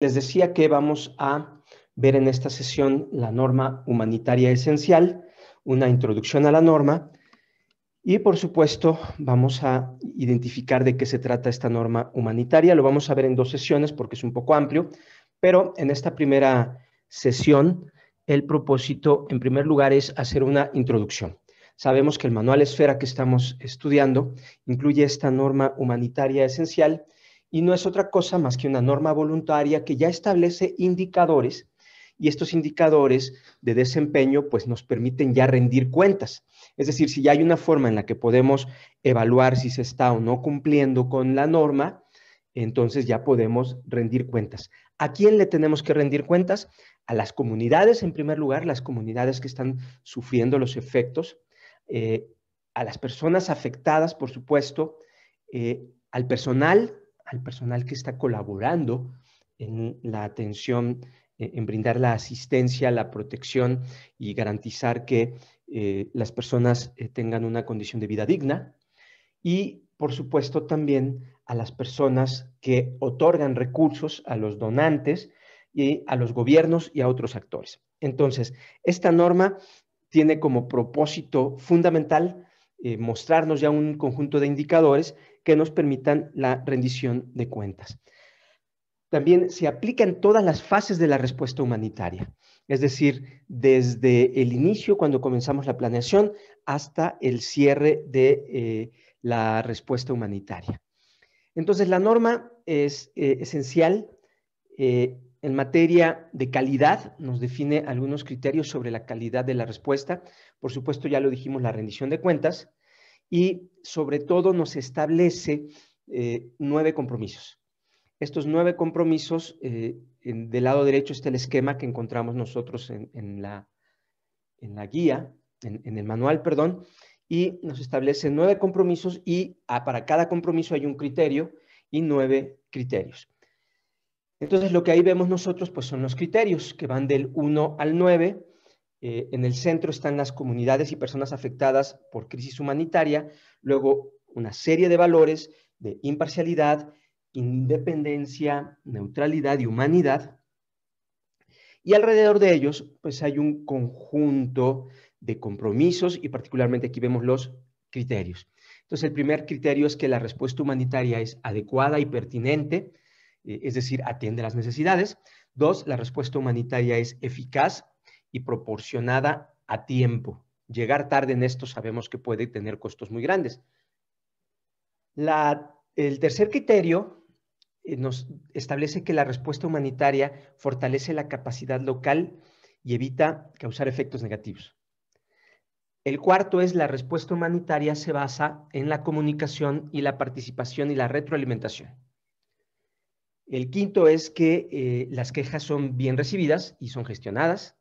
Les decía que vamos a ver en esta sesión la norma humanitaria esencial, una introducción a la norma, y por supuesto vamos a identificar de qué se trata esta norma humanitaria. Lo vamos a ver en dos sesiones porque es un poco amplio, pero en esta primera sesión el propósito, en primer lugar, es hacer una introducción. Sabemos que el manual Esfera que estamos estudiando incluye esta norma humanitaria esencial y no es otra cosa más que una norma voluntaria que ya establece indicadores y estos indicadores de desempeño pues nos permiten ya rendir cuentas. Es decir, si ya hay una forma en la que podemos evaluar si se está o no cumpliendo con la norma, entonces ya podemos rendir cuentas. ¿A quién le tenemos que rendir cuentas? A las comunidades, en primer lugar, las comunidades que están sufriendo los efectos, eh, a las personas afectadas, por supuesto, eh, al personal, al personal que está colaborando en la atención, eh, en brindar la asistencia, la protección y garantizar que las personas tengan una condición de vida digna. Y, por supuesto, también a las personas que otorgan recursos, a los donantes y a los gobiernos y a otros actores. Entonces, esta norma tiene como propósito fundamental eh, mostrarnos ya un conjunto de indicadores que nos permitan la rendición de cuentas. También se aplica en todas las fases de la respuesta humanitaria, es decir, desde el inicio, cuando comenzamos la planeación, hasta el cierre de eh, la respuesta humanitaria. Entonces, la norma es eh, esencial en materia de calidad, nos define algunos criterios sobre la calidad de la respuesta. Por supuesto, ya lo dijimos, la rendición de cuentas. Y sobre todo nos establece eh, nueve compromisos. Estos nueve compromisos, del lado derecho está el esquema que encontramos nosotros en, la, en la, guía, en, el manual, perdón, y nos establece nueve compromisos y ah, para cada compromiso hay un criterio y nueve criterios. Entonces lo que ahí vemos nosotros pues son los criterios que van del 1 al 9. Eh, en el centro están las comunidades y personas afectadas por crisis humanitaria, luego una serie de valores de imparcialidad, independencia, neutralidad y humanidad. Y alrededor de ellos pues hay un conjunto de compromisos y particularmente aquí vemos los criterios. Entonces, el primer criterio es que la respuesta humanitaria es adecuada y pertinente, es decir, atiende las necesidades. Dos, la respuesta humanitaria es eficaz y proporcionada a tiempo. Llegar tarde en esto sabemos que puede tener costos muy grandes. el tercer criterio eh, nos establece que la respuesta humanitaria fortalece la capacidad local y evita causar efectos negativos. El cuarto es la respuesta humanitaria se basa en la comunicación y la participación y la retroalimentación. El quinto es que eh, las quejas son bien recibidas y son gestionadas.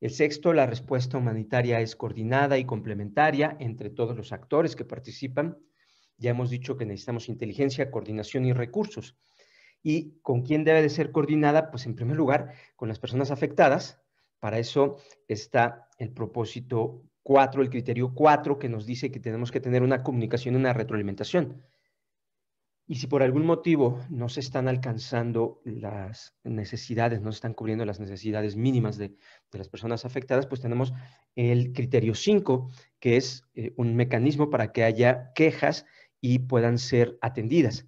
El sexto, la respuesta humanitaria es coordinada y complementaria entre todos los actores que participan. Ya hemos dicho que necesitamos inteligencia, coordinación y recursos. ¿Y con quién debe de ser coordinada? Pues en primer lugar, con las personas afectadas. Para eso está el propósito Cuatro, el criterio 4 que nos dice que tenemos que tener una comunicación una retroalimentación. Y si por algún motivo no se están alcanzando las necesidades, no se están cubriendo las necesidades mínimas de, las personas afectadas, pues tenemos el criterio 5, que es eh, un mecanismo para que haya quejas y puedan ser atendidas.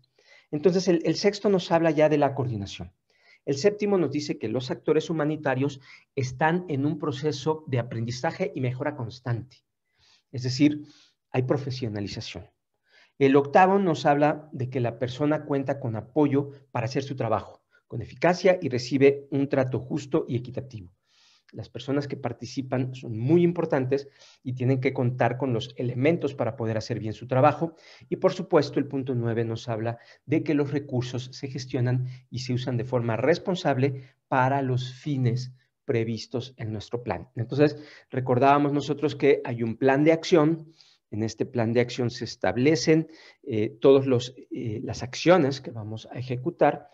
Entonces, el sexto nos habla ya de la coordinación. El séptimo nos dice que los actores humanitarios están en un proceso de aprendizaje y mejora constante. Es decir, hay profesionalización. El octavo nos habla de que la persona cuenta con apoyo para hacer su trabajo, con eficacia y recibe un trato justo y equitativo. Las personas que participan son muy importantes y tienen que contar con los elementos para poder hacer bien su trabajo. Y por supuesto, el punto nueve nos habla de que los recursos se gestionan y se usan de forma responsable para los fines previstos en nuestro plan. Entonces, recordábamos nosotros que hay un plan de acción. En este plan de acción se establecen eh, todas eh, las acciones que vamos a ejecutar,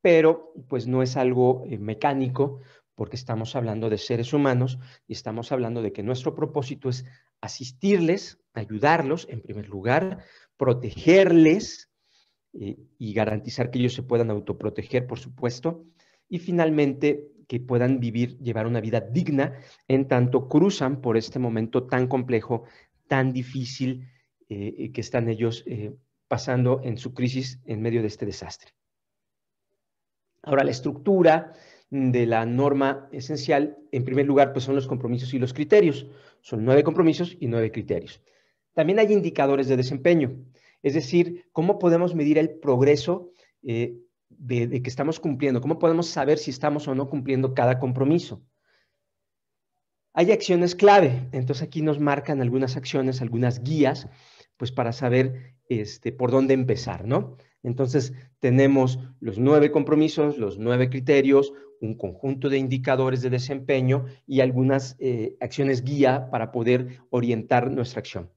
pero pues no es algo eh, mecánico, porque estamos hablando de seres humanos y estamos hablando de que nuestro propósito es asistirles, ayudarlos en primer lugar, protegerles y garantizar que ellos se puedan autoproteger, por supuesto, y finalmente que puedan vivir, llevar una vida digna en tanto cruzan por este momento tan complejo, tan difícil eh, que están ellos eh, pasando en su crisis en medio de este desastre. Ahora, la estructura de la norma esencial, en primer lugar, pues son los compromisos y los criterios. Son nueve compromisos y nueve criterios. También hay indicadores de desempeño, es decir, cómo podemos medir el progreso eh, de, que estamos cumpliendo, cómo podemos saber si estamos o no cumpliendo cada compromiso. Hay acciones clave, entonces aquí nos marcan algunas acciones, algunas guías, pues para saber este, por dónde empezar, ¿no? Entonces tenemos los nueve compromisos, los nueve criterios, un conjunto de indicadores de desempeño y algunas eh, acciones guía para poder orientar nuestra acción.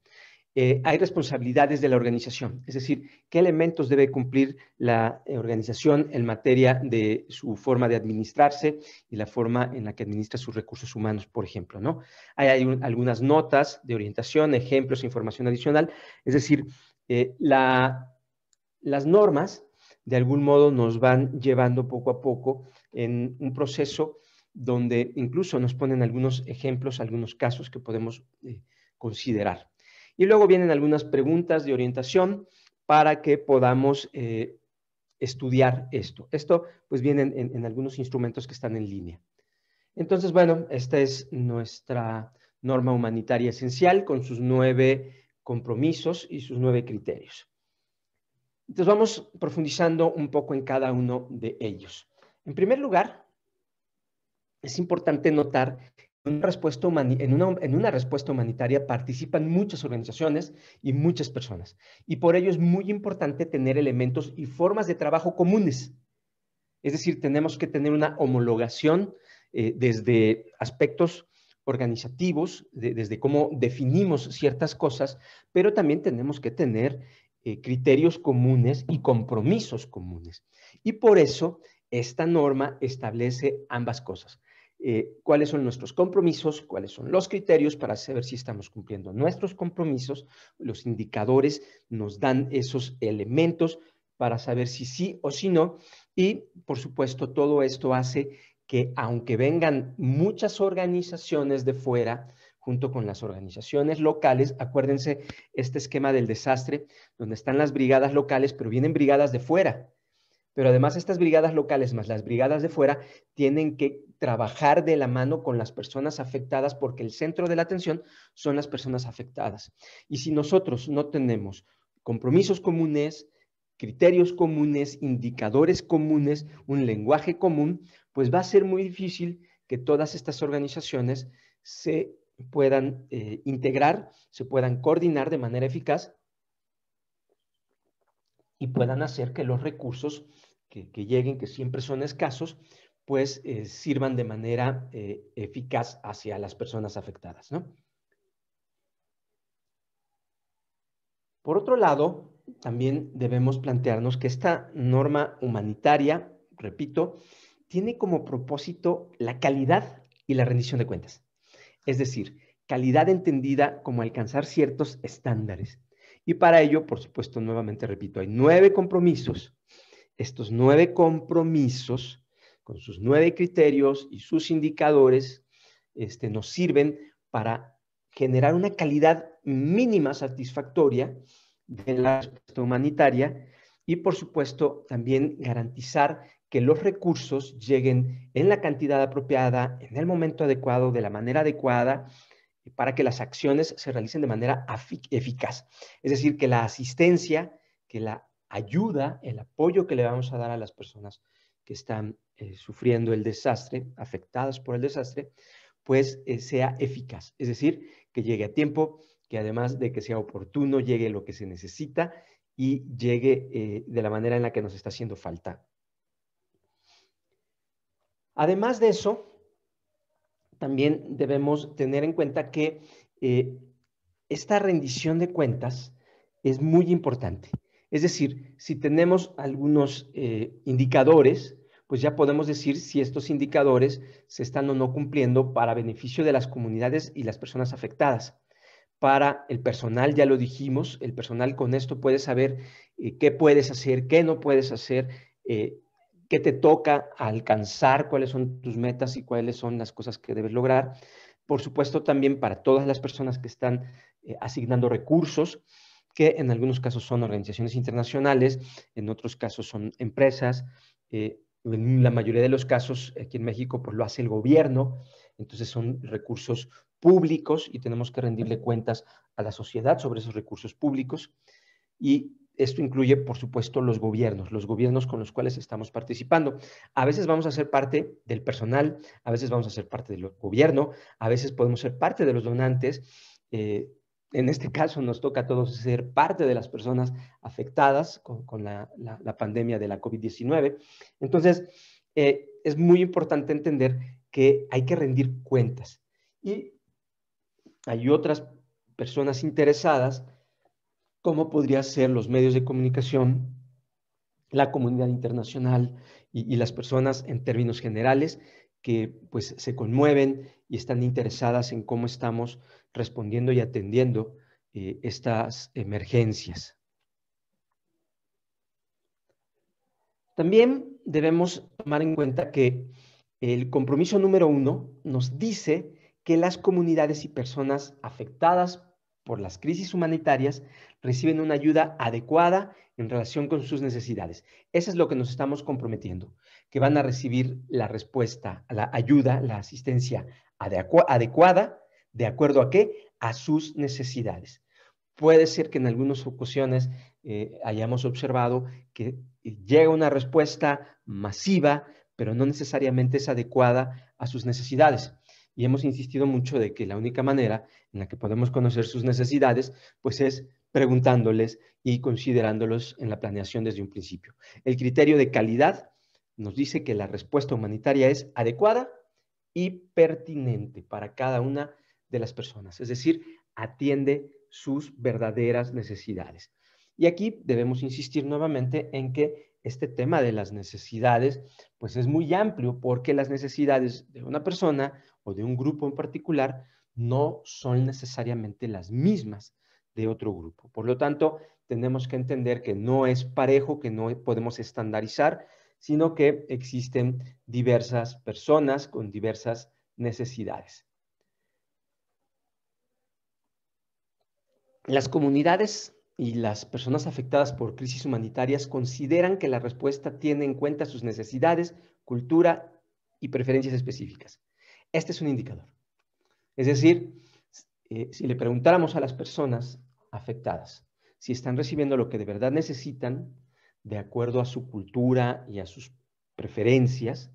Eh, hay responsabilidades de la organización, es decir, qué elementos debe cumplir la eh, organización en materia de su forma de administrarse y la forma en la que administra sus recursos humanos, por ejemplo. ¿no? Hay, algunas notas de orientación, ejemplos, información adicional, es decir, las normas de algún modo nos van llevando poco a poco en un proceso donde incluso nos ponen algunos ejemplos, algunos casos que podemos eh, considerar. Y luego vienen algunas preguntas de orientación para que podamos eh, estudiar esto. Esto pues viene en, en algunos instrumentos que están en línea. Entonces, bueno, esta es nuestra norma humanitaria esencial con sus nueve compromisos y sus nueve criterios. Entonces vamos profundizando un poco en cada uno de ellos. En primer lugar, es importante notar en una respuesta humanitaria participan muchas organizaciones y muchas personas. Y por ello es muy importante tener elementos y formas de trabajo comunes. Es decir, tenemos que tener una homologación eh, desde aspectos organizativos, desde cómo definimos ciertas cosas, pero también tenemos que tener eh, criterios comunes y compromisos comunes. Y por eso esta norma establece ambas cosas. Eh, cuáles son nuestros compromisos, cuáles son los criterios para saber si estamos cumpliendo nuestros compromisos. Los indicadores nos dan esos elementos para saber si sí o si no. Y, por supuesto, todo esto hace que aunque vengan muchas organizaciones de fuera, junto con las organizaciones locales. Acuérdense este esquema del desastre, donde están las brigadas locales, pero vienen brigadas de fuera. Pero además estas brigadas locales más las brigadas de fuera tienen que trabajar de la mano con las personas afectadas porque el centro de la atención son las personas afectadas. Y si nosotros no tenemos compromisos comunes, criterios comunes, indicadores comunes, un lenguaje común, pues va a ser muy difícil que todas estas organizaciones se puedan eh, integrar, se puedan coordinar de manera eficaz y puedan hacer que los recursos que, lleguen, que siempre son escasos, pues eh, sirvan de manera eh, eficaz hacia las personas afectadas. Por otro lado, también debemos plantearnos que esta norma humanitaria, repito, tiene como propósito la calidad y la rendición de cuentas. Es decir, calidad entendida como alcanzar ciertos estándares. Y para ello, por supuesto, nuevamente repito, hay nueve compromisos. Estos nueve compromisos, con sus nueve criterios y sus indicadores, este, nos sirven para generar una calidad mínima satisfactoria de la respuesta humanitaria y, por supuesto, también garantizar que los recursos lleguen en la cantidad apropiada, en el momento adecuado, de la manera adecuada, para que las acciones se realicen de manera eficaz. Es decir, que la asistencia, que la ayuda, el apoyo que le vamos a dar a las personas que están eh, sufriendo el desastre, afectadas por el desastre, pues eh, sea eficaz. Es decir, que llegue a tiempo, que además de que sea oportuno, llegue lo que se necesita y llegue eh, de la manera en la que nos está haciendo falta Además de eso, también debemos tener en cuenta que esta rendición de cuentas es muy importante. Es decir, si tenemos algunos eh, indicadores, pues ya podemos decir si estos indicadores se están o no cumpliendo para beneficio de las comunidades y las personas afectadas. Para el personal, ya lo dijimos, el personal con esto puede saber eh, qué puedes hacer, qué no puedes hacer, qué te toca alcanzar, cuáles son tus metas y cuáles son las cosas que debes lograr. Por supuesto, también para todas las personas que están eh, asignando recursos, que en algunos casos son organizaciones internacionales, en otros casos son empresas, eh, en la mayoría de los casos aquí en México pues lo hace el gobierno, entonces son recursos públicos y tenemos que rendirle cuentas a la sociedad sobre esos recursos públicos. Y esto incluye, por supuesto, los gobiernos, los gobiernos con los cuales estamos participando. A veces vamos a ser parte del personal, a veces vamos a ser parte del gobierno, a veces podemos ser parte de los donantes. Eh, en este caso nos toca a todos ser parte de las personas afectadas con, la, pandemia de la COVID-19. Entonces, eh, es muy importante entender que hay que rendir cuentas. Y hay otras personas interesadas, como podría ser los medios de comunicación, la comunidad internacional y, las personas en términos generales que pues se conmueven y están interesadas en cómo estamos respondiendo y atendiendo eh, estas emergencias. También debemos tomar en cuenta que el compromiso número uno nos dice que las comunidades y personas afectadas por las crisis humanitarias reciben una ayuda adecuada en relación con sus necesidades. Eso es lo que nos estamos comprometiendo, que van a recibir la respuesta, la ayuda, la asistencia adecuada, de acuerdo a qué? A sus necesidades. Puede ser que en algunas ocasiones eh, hayamos observado que eh, llega una respuesta masiva, pero no necesariamente es adecuada a sus necesidades y hemos insistido mucho de que la única manera en la que podemos conocer sus necesidades, pues es preguntándoles y considerándolos en la planeación desde un principio. El criterio de calidad nos dice que la respuesta humanitaria es adecuada y pertinente para cada una de las personas, es decir, atiende sus verdaderas necesidades. Y aquí debemos insistir nuevamente en que este tema de las necesidades, pues es muy amplio porque las necesidades de una persona o de un grupo en particular no son necesariamente las mismas de otro grupo. Por lo tanto, tenemos que entender que no es parejo, que no podemos estandarizar, sino que existen diversas personas con diversas necesidades. Las comunidades y las personas afectadas por crisis humanitarias consideran que la respuesta tiene en cuenta sus necesidades, cultura y preferencias específicas. Este es un indicador. Es decir, eh, si le preguntáramos a las personas afectadas si están recibiendo lo que de verdad necesitan, de acuerdo a su cultura y a sus preferencias,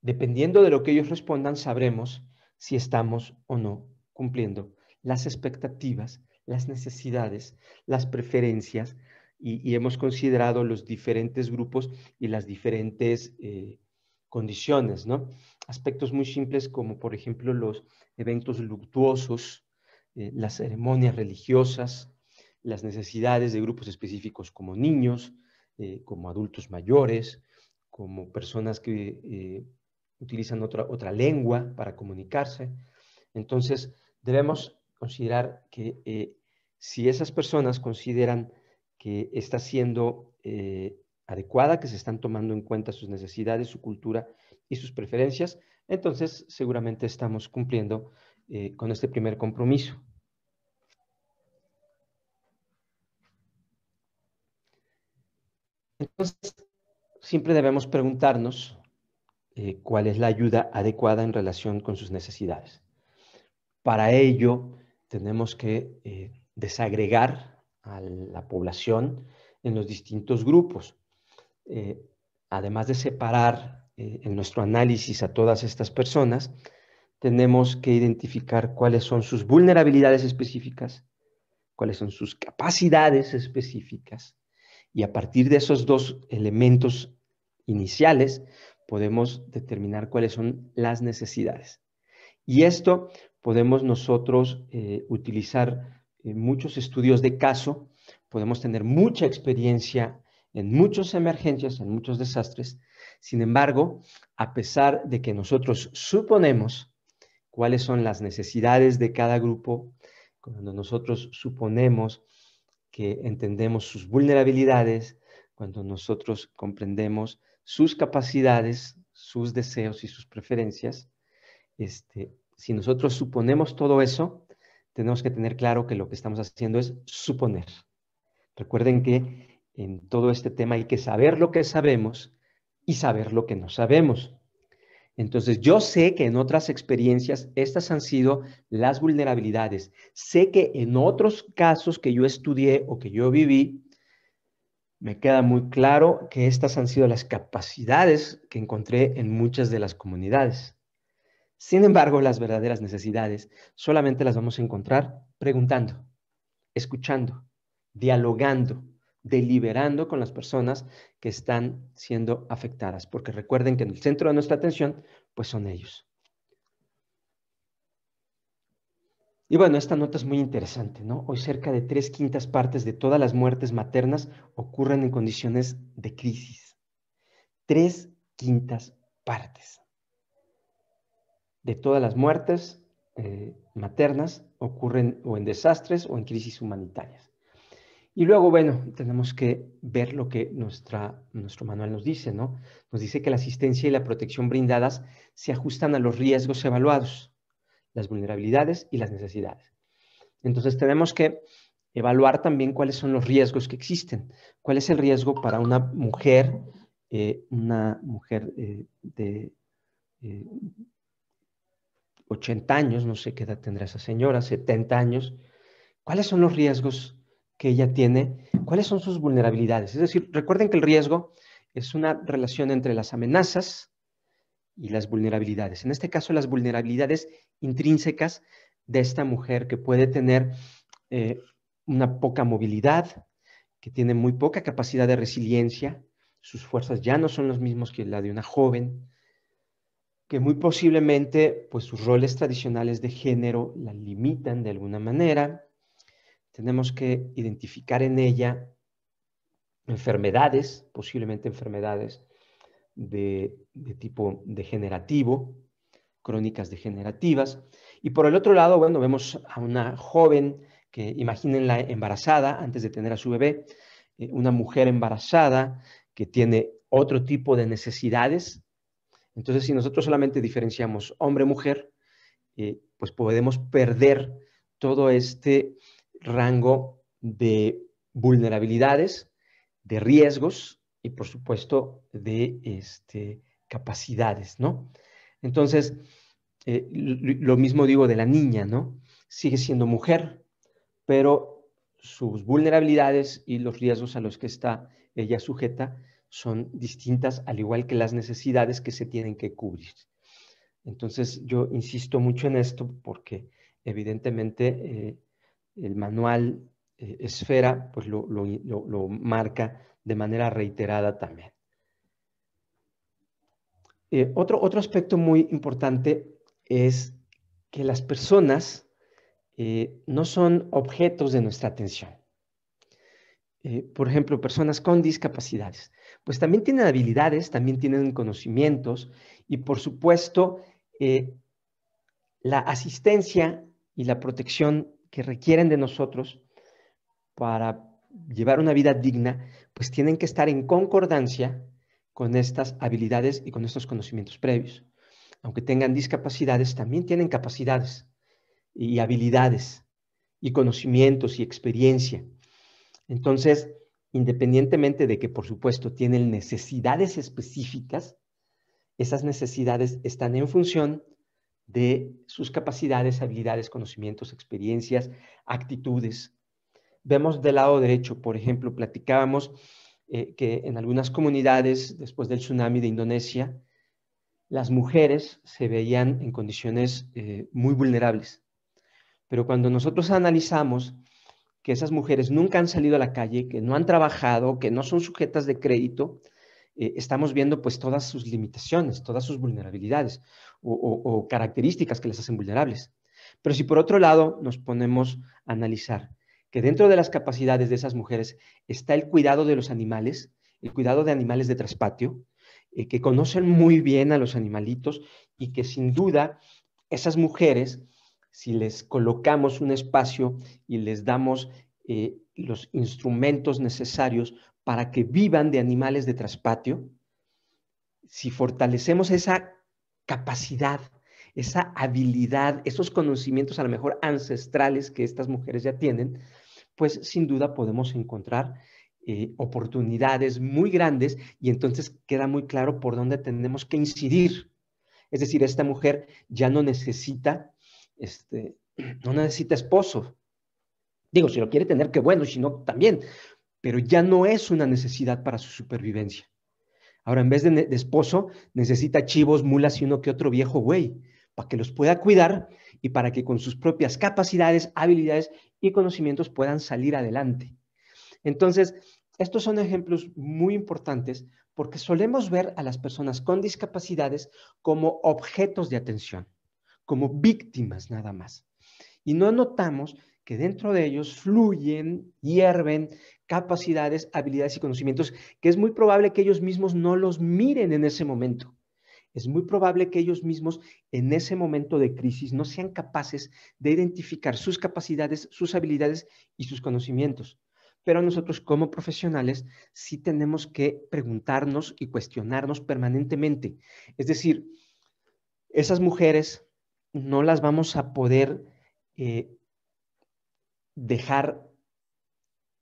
dependiendo de lo que ellos respondan, sabremos si estamos o no cumpliendo las expectativas, las necesidades, las preferencias, y, hemos considerado los diferentes grupos y las diferentes eh, condiciones, ¿no? Aspectos muy simples como, por ejemplo, los eventos luctuosos, eh, las ceremonias religiosas, las necesidades de grupos específicos como niños, eh, como adultos mayores, como personas que eh, utilizan otra, otra lengua para comunicarse. Entonces, debemos considerar que si esas personas consideran que está siendo adecuada, que se están tomando en cuenta sus necesidades, su cultura y sus preferencias, entonces seguramente estamos cumpliendo eh, con este primer compromiso. Entonces, siempre debemos preguntarnos eh, cuál es la ayuda adecuada en relación con sus necesidades. Para ello, tenemos que eh, desagregar a la población en los distintos grupos. Además de separar en nuestro análisis a todas estas personas, tenemos que identificar cuáles son sus vulnerabilidades específicas, cuáles son sus capacidades específicas, y a partir de esos dos elementos iniciales podemos determinar cuáles son las necesidades. Y esto podemos nosotros eh, utilizar muchos estudios de caso, podemos tener mucha experiencia en muchas emergencias, en muchos desastres. Sin embargo, a pesar de que nosotros suponemos cuáles son las necesidades de cada grupo, cuando nosotros suponemos que entendemos sus vulnerabilidades, cuando nosotros comprendemos sus capacidades, sus deseos y sus preferencias, este, si nosotros suponemos todo eso, tenemos que tener claro que lo que estamos haciendo es suponer. Recuerden que en todo este tema hay que saber lo que sabemos y saber lo que no sabemos. Entonces, yo sé que en otras experiencias estas han sido las vulnerabilidades. Sé que en otros casos que yo estudié o que yo viví, me queda muy claro que estas han sido las capacidades que encontré en muchas de las comunidades. Sin embargo, las verdaderas necesidades solamente las vamos a encontrar preguntando, escuchando, dialogando, deliberando con las personas que están siendo afectadas, porque recuerden que en el centro de nuestra atención, pues son ellos. Y bueno, esta nota es muy interesante, ¿no? Hoy cerca de tres quintas partes de todas las muertes maternas ocurren en condiciones de crisis. Tres quintas partes de todas las muertes eh, maternas ocurren o en desastres o en crisis humanitarias. Y luego, bueno, tenemos que ver lo que nuestra, nuestro manual nos dice, ¿no? Nos dice que la asistencia y la protección brindadas se ajustan a los riesgos evaluados, las vulnerabilidades y las necesidades. Entonces, tenemos que evaluar también cuáles son los riesgos que existen. ¿Cuál es el riesgo para una mujer, eh, una mujer eh, de 80 eh, años, no sé qué edad tendrá esa señora, 70 años? ¿Cuáles son los riesgos que ella tiene, cuáles son sus vulnerabilidades. Es decir, recuerden que el riesgo es una relación entre las amenazas y las vulnerabilidades. En este caso, las vulnerabilidades intrínsecas de esta mujer que puede tener eh, una poca movilidad, que tiene muy poca capacidad de resiliencia, sus fuerzas ya no son los mismos que la de una joven, que muy posiblemente pues sus roles tradicionales de género la limitan de alguna manera, tenemos que identificar en ella enfermedades, posiblemente enfermedades de, tipo degenerativo, crónicas degenerativas. Y por el otro lado, bueno, vemos a una joven que imagínenla embarazada antes de tener a su bebé, eh, una mujer embarazada que tiene otro tipo de necesidades. Entonces, si nosotros solamente diferenciamos hombre-mujer, eh, pues podemos perder todo este rango de vulnerabilidades, de riesgos y por supuesto de este, capacidades, ¿no? Entonces, eh, lo mismo digo de la niña, ¿no? Sigue siendo mujer, pero sus vulnerabilidades y los riesgos a los que está ella sujeta son distintas, al igual que las necesidades que se tienen que cubrir. Entonces, yo insisto mucho en esto porque evidentemente eh, el manual eh, Esfera pues lo, marca de manera reiterada también. Eh, otro, otro aspecto muy importante es que las personas eh, no son objetos de nuestra atención. por ejemplo, personas con discapacidades, pues también tienen habilidades, también tienen conocimientos y por supuesto la asistencia y la protección que requieren de nosotros para llevar una vida digna, pues tienen que estar en concordancia con estas habilidades y con estos conocimientos previos. Aunque tengan discapacidades, también tienen capacidades y habilidades y conocimientos y experiencia. Entonces, independientemente de que, por supuesto, tienen necesidades específicas, esas necesidades están en función de sus capacidades, habilidades, conocimientos, experiencias, actitudes. Vemos del lado derecho, por ejemplo, platicábamos eh, que en algunas comunidades, después del tsunami de Indonesia, las mujeres se veían en condiciones eh, muy vulnerables. Pero cuando nosotros analizamos que esas mujeres nunca han salido a la calle, que no han trabajado, que no son sujetas de crédito, eh, estamos viendo pues todas sus limitaciones, todas sus vulnerabilidades o, características que les hacen vulnerables. Pero si por otro lado nos ponemos a analizar que dentro de las capacidades de esas mujeres está el cuidado de los animales, el cuidado de animales de traspatio, eh, que conocen muy bien a los animalitos y que sin duda esas mujeres, si les colocamos un espacio y les damos eh, los instrumentos necesarios para que vivan de animales de traspatio, si fortalecemos esa capacidad, esa habilidad, esos conocimientos a lo mejor ancestrales que estas mujeres ya tienen, pues sin duda podemos encontrar eh, oportunidades muy grandes y entonces queda muy claro por dónde tenemos que incidir. Es decir, esta mujer ya no necesita, este, no necesita esposo. Digo, si lo quiere tener, qué bueno, si no, también. Pero ya no es una necesidad para su supervivencia. Ahora, en vez de, esposo, necesita chivos, mulas y uno que otro viejo güey, para que los pueda cuidar y para que con sus propias capacidades, habilidades y conocimientos puedan salir adelante. Entonces, estos son ejemplos muy importantes porque solemos ver a las personas con discapacidades como objetos de atención, como víctimas nada más. Y no notamos que dentro de ellos fluyen, hierven capacidades, habilidades y conocimientos que es muy probable que ellos mismos no los miren en ese momento. Es muy probable que ellos mismos en ese momento de crisis no sean capaces de identificar sus capacidades, sus habilidades y sus conocimientos. Pero nosotros como profesionales sí tenemos que preguntarnos y cuestionarnos permanentemente. Es decir, esas mujeres no las vamos a poder eh, dejar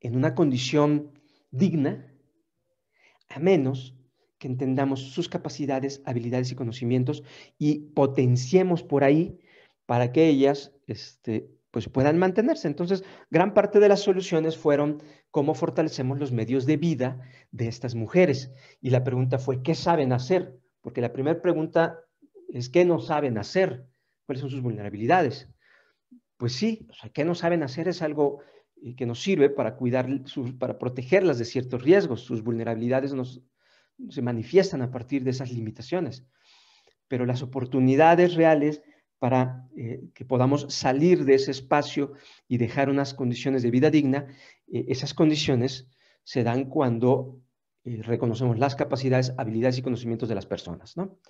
en una condición digna a menos que entendamos sus capacidades, habilidades y conocimientos y potenciemos por ahí para que ellas este, pues puedan mantenerse. Entonces, gran parte de las soluciones fueron cómo fortalecemos los medios de vida de estas mujeres. Y la pregunta fue, ¿qué saben hacer? Porque la primera pregunta es, ¿qué no saben hacer? ¿Cuáles son sus vulnerabilidades? Pues sí, o sea, ¿qué no saben hacer? Es algo que nos sirve para cuidar, para protegerlas de ciertos riesgos. Sus vulnerabilidades se manifiestan a partir de esas limitaciones. Pero las oportunidades reales para eh, que podamos salir de ese espacio y dejar unas condiciones de vida digna, eh, esas condiciones se dan cuando eh, reconocemos las capacidades, habilidades y conocimientos de las personas. ¿no?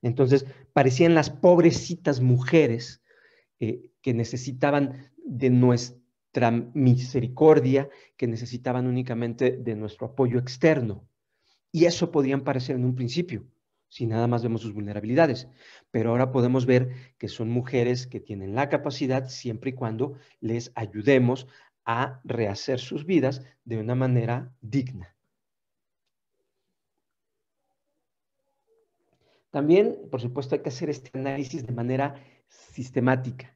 Entonces, parecían las pobrecitas mujeres que necesitaban de nuestra misericordia, que necesitaban únicamente de nuestro apoyo externo. Y eso podrían parecer en un principio, si nada más vemos sus vulnerabilidades. Pero ahora podemos ver que son mujeres que tienen la capacidad siempre y cuando les ayudemos a rehacer sus vidas de una manera digna. También, por supuesto, hay que hacer este análisis de manera sistemática.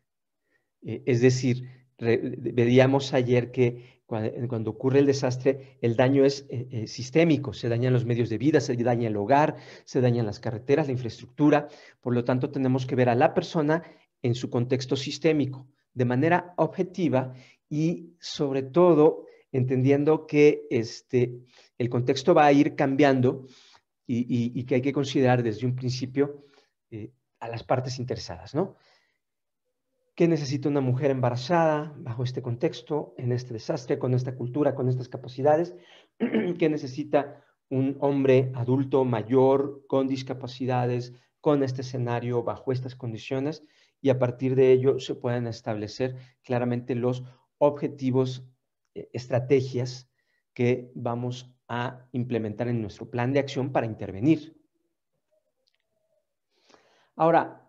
Eh, es decir, veíamos ayer que cuando, ocurre el desastre, el daño es eh, eh, sistémico, se dañan los medios de vida, se daña el hogar, se dañan las carreteras, la infraestructura, por lo tanto tenemos que ver a la persona en su contexto sistémico, de manera objetiva y sobre todo entendiendo que este, el contexto va a ir cambiando y, que hay que considerar desde un principio eh, a las partes interesadas, ¿no? ¿Qué necesita una mujer embarazada bajo este contexto, en este desastre, con esta cultura, con estas capacidades? ¿Qué necesita un hombre adulto mayor con discapacidades, con este escenario, bajo estas condiciones? Y a partir de ello se pueden establecer claramente los objetivos, eh, estrategias que vamos a implementar en nuestro plan de acción para intervenir. Ahora,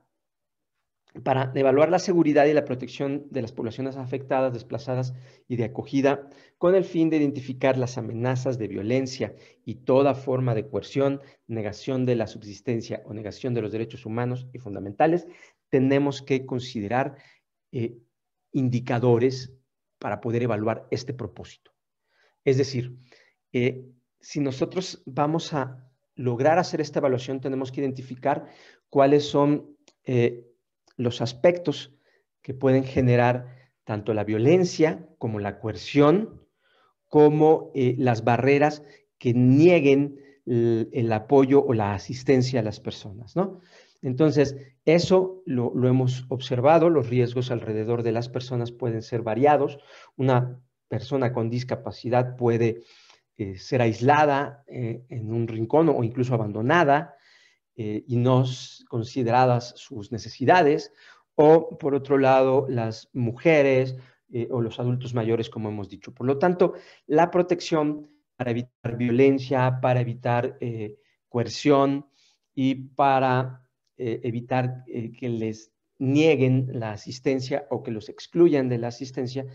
para evaluar la seguridad y la protección de las poblaciones afectadas, desplazadas y de acogida, con el fin de identificar las amenazas de violencia y toda forma de coerción, negación de la subsistencia o negación de los derechos humanos y fundamentales, tenemos que considerar eh, indicadores para poder evaluar este propósito. Es decir, eh, si nosotros vamos a lograr hacer esta evaluación, tenemos que identificar cuáles son eh, los aspectos que pueden generar tanto la violencia como la coerción, como eh, las barreras que nieguen el, apoyo o la asistencia a las personas, ¿no? Entonces, eso lo, hemos observado, los riesgos alrededor de las personas pueden ser variados. Una persona con discapacidad puede eh, ser aislada eh, en un rincón o incluso abandonada, eh, y no consideradas sus necesidades, o por otro lado, las mujeres eh, o los adultos mayores, como hemos dicho. Por lo tanto, la protección para evitar violencia, para evitar eh, coerción y para evitar que les nieguen la asistencia o que los excluyan de la asistencia,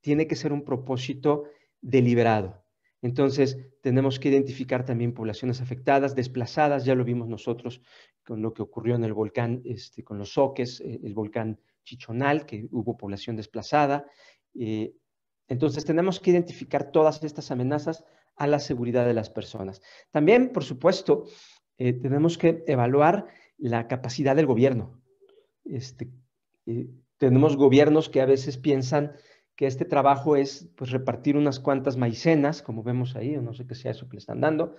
tiene que ser un propósito deliberado. Entonces, tenemos que identificar también poblaciones afectadas, desplazadas, ya lo vimos nosotros con lo que ocurrió en el volcán, este, con los soques, el volcán Chichonal, que hubo población desplazada. entonces, tenemos que identificar todas estas amenazas a la seguridad de las personas. También, por supuesto, eh, tenemos que evaluar la capacidad del gobierno. Este, eh, tenemos gobiernos que a veces piensan que este trabajo es pues, repartir unas cuantas maicenas, como vemos ahí, o no sé qué sea eso que le están dando,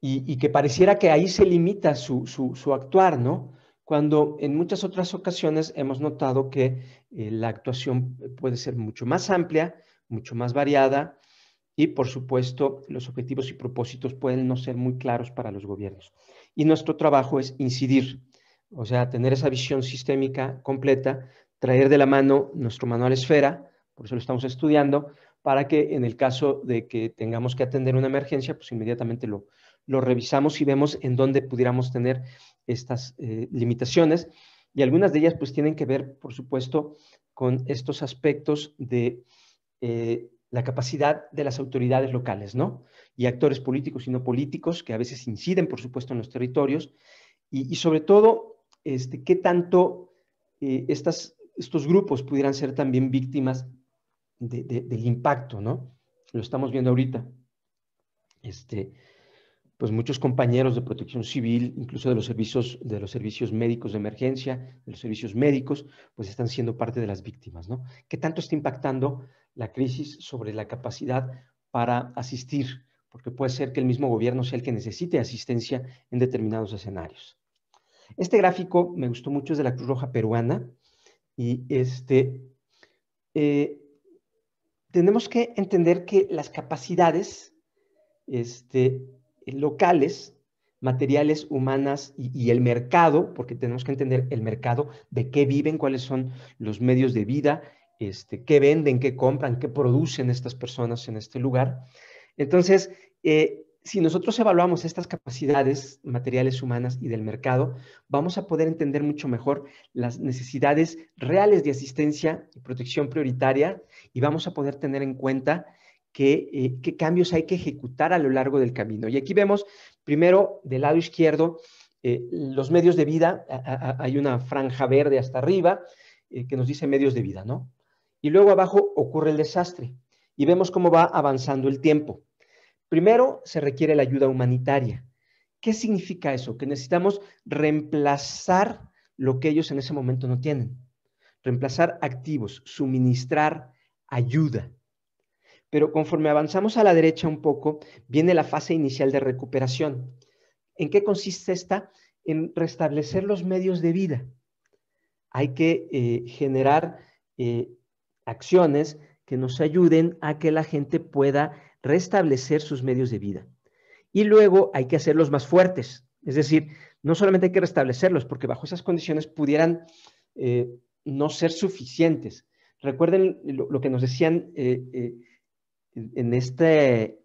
y, que pareciera que ahí se limita su, su, actuar, ¿no? Cuando en muchas otras ocasiones hemos notado que eh, la actuación puede ser mucho más amplia, mucho más variada, y, por supuesto, los objetivos y propósitos pueden no ser muy claros para los gobiernos. Y nuestro trabajo es incidir, o sea, tener esa visión sistémica completa, traer de la mano nuestro manual esfera, por eso lo estamos estudiando, para que en el caso de que tengamos que atender una emergencia, pues inmediatamente lo, lo revisamos y vemos en dónde pudiéramos tener estas eh, limitaciones. Y algunas de ellas pues tienen que ver, por supuesto, con estos aspectos de eh, la capacidad de las autoridades locales, ¿no? Y actores políticos y no políticos que a veces inciden, por supuesto, en los territorios. Y, sobre todo, este, qué tanto eh, estas, estos grupos pudieran ser también víctimas del impacto, ¿no? Lo estamos viendo ahorita. Este, pues muchos compañeros de protección civil, incluso de los servicios, de los servicios médicos de emergencia, de los servicios médicos, pues están siendo parte de las víctimas, ¿no? ¿Qué tanto está impactando la crisis sobre la capacidad para asistir? Porque puede ser que el mismo gobierno sea el que necesite asistencia en determinados escenarios. Este gráfico me gustó mucho, es de la Cruz Roja Peruana, y este, eh, tenemos que entender que las capacidades, este, locales, materiales, humanas y, el mercado, porque tenemos que entender el mercado, de qué viven, cuáles son los medios de vida, este, qué venden, qué compran, qué producen estas personas en este lugar. Entonces, eh, si nosotros evaluamos estas capacidades materiales humanas y del mercado, vamos a poder entender mucho mejor las necesidades reales de asistencia y protección prioritaria y vamos a poder tener en cuenta eh, qué, cambios hay que ejecutar a lo largo del camino. Y aquí vemos, primero, del lado izquierdo, eh, los medios de vida. hay una franja verde hasta arriba eh, que nos dice medios de vida, ¿no? Y luego abajo ocurre el desastre y vemos cómo va avanzando el tiempo. Primero se requiere la ayuda humanitaria. ¿Qué significa eso? Que necesitamos reemplazar lo que ellos en ese momento no tienen. Reemplazar activos, suministrar ayuda. Pero conforme avanzamos a la derecha un poco, viene la fase inicial de recuperación. ¿En qué consiste esta? En restablecer los medios de vida. Hay que eh, generar eh, acciones que nos ayuden a que la gente pueda restablecer sus medios de vida. Y luego hay que hacerlos más fuertes. Es decir, no solamente hay que restablecerlos, porque bajo esas condiciones pudieran eh, no ser suficientes. Recuerden lo, que nos decían en, este,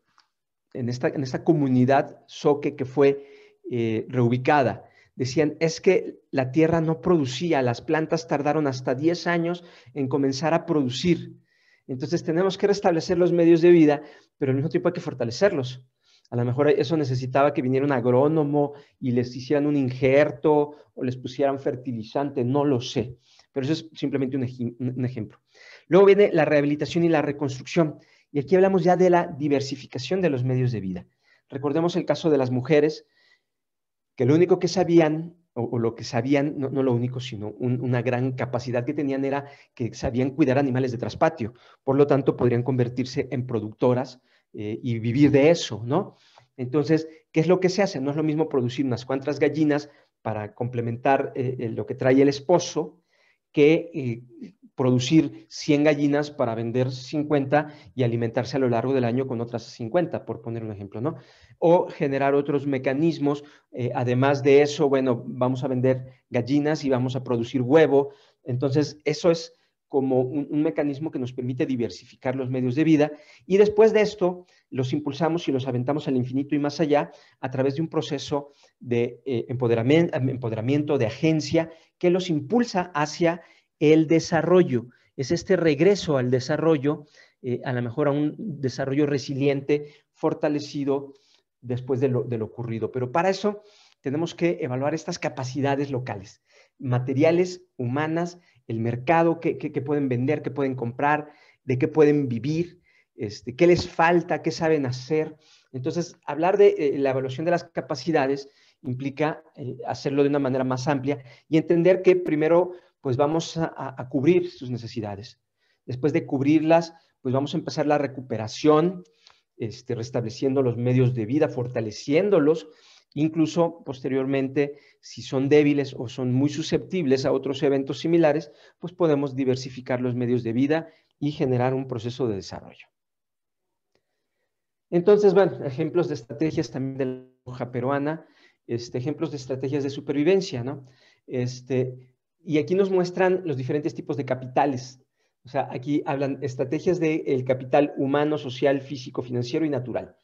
en, esta, en esta comunidad soque que fue eh, reubicada. Decían, es que la tierra no producía, las plantas tardaron hasta 10 años en comenzar a producir. Entonces tenemos que restablecer los medios de vida, pero al mismo tiempo hay que fortalecerlos. A lo mejor eso necesitaba que viniera un agrónomo y les hicieran un injerto o les pusieran fertilizante, no lo sé. Pero eso es simplemente un, ejemplo. Luego viene la rehabilitación y la reconstrucción. Y aquí hablamos ya de la diversificación de los medios de vida. Recordemos el caso de las mujeres, que lo único que sabían, o, lo que sabían, no, lo único, sino una gran capacidad que tenían era que sabían cuidar animales de traspatio. Por lo tanto, podrían convertirse en productoras eh, y vivir de eso, ¿no? Entonces, ¿qué es lo que se hace? No es lo mismo producir unas cuantas gallinas para complementar eh, lo que trae el esposo que eh, producir 100 gallinas para vender 50 y alimentarse a lo largo del año con otras 50, por poner un ejemplo, ¿no? O generar otros mecanismos. Eh, además de eso, bueno, vamos a vender gallinas y vamos a producir huevo. Entonces, eso es como un, mecanismo que nos permite diversificar los medios de vida y después de esto los impulsamos y los aventamos al infinito y más allá a través de un proceso de eh, empoderamiento, empoderamiento, de agencia que los impulsa hacia el desarrollo. Es este regreso al desarrollo, eh, a lo mejor a un desarrollo resiliente, fortalecido después de lo, de ocurrido. Pero para eso tenemos que evaluar estas capacidades locales, materiales, humanas, el mercado, qué, pueden vender, qué pueden comprar, de qué pueden vivir, este, qué les falta, qué saben hacer. Entonces, hablar de eh, la evaluación de las capacidades implica eh, hacerlo de una manera más amplia y entender que primero, pues vamos a, cubrir sus necesidades. Después de cubrirlas, pues vamos a empezar la recuperación, este, restableciendo los medios de vida, fortaleciéndolos Incluso posteriormente, si son débiles o son muy susceptibles a otros eventos similares, pues podemos diversificar los medios de vida y generar un proceso de desarrollo. Entonces, bueno, ejemplos de estrategias también de la hoja peruana, este, ejemplos de estrategias de supervivencia, ¿no? Este, y aquí nos muestran los diferentes tipos de capitales. O sea, aquí hablan estrategias del capital humano, social, físico, financiero y natural.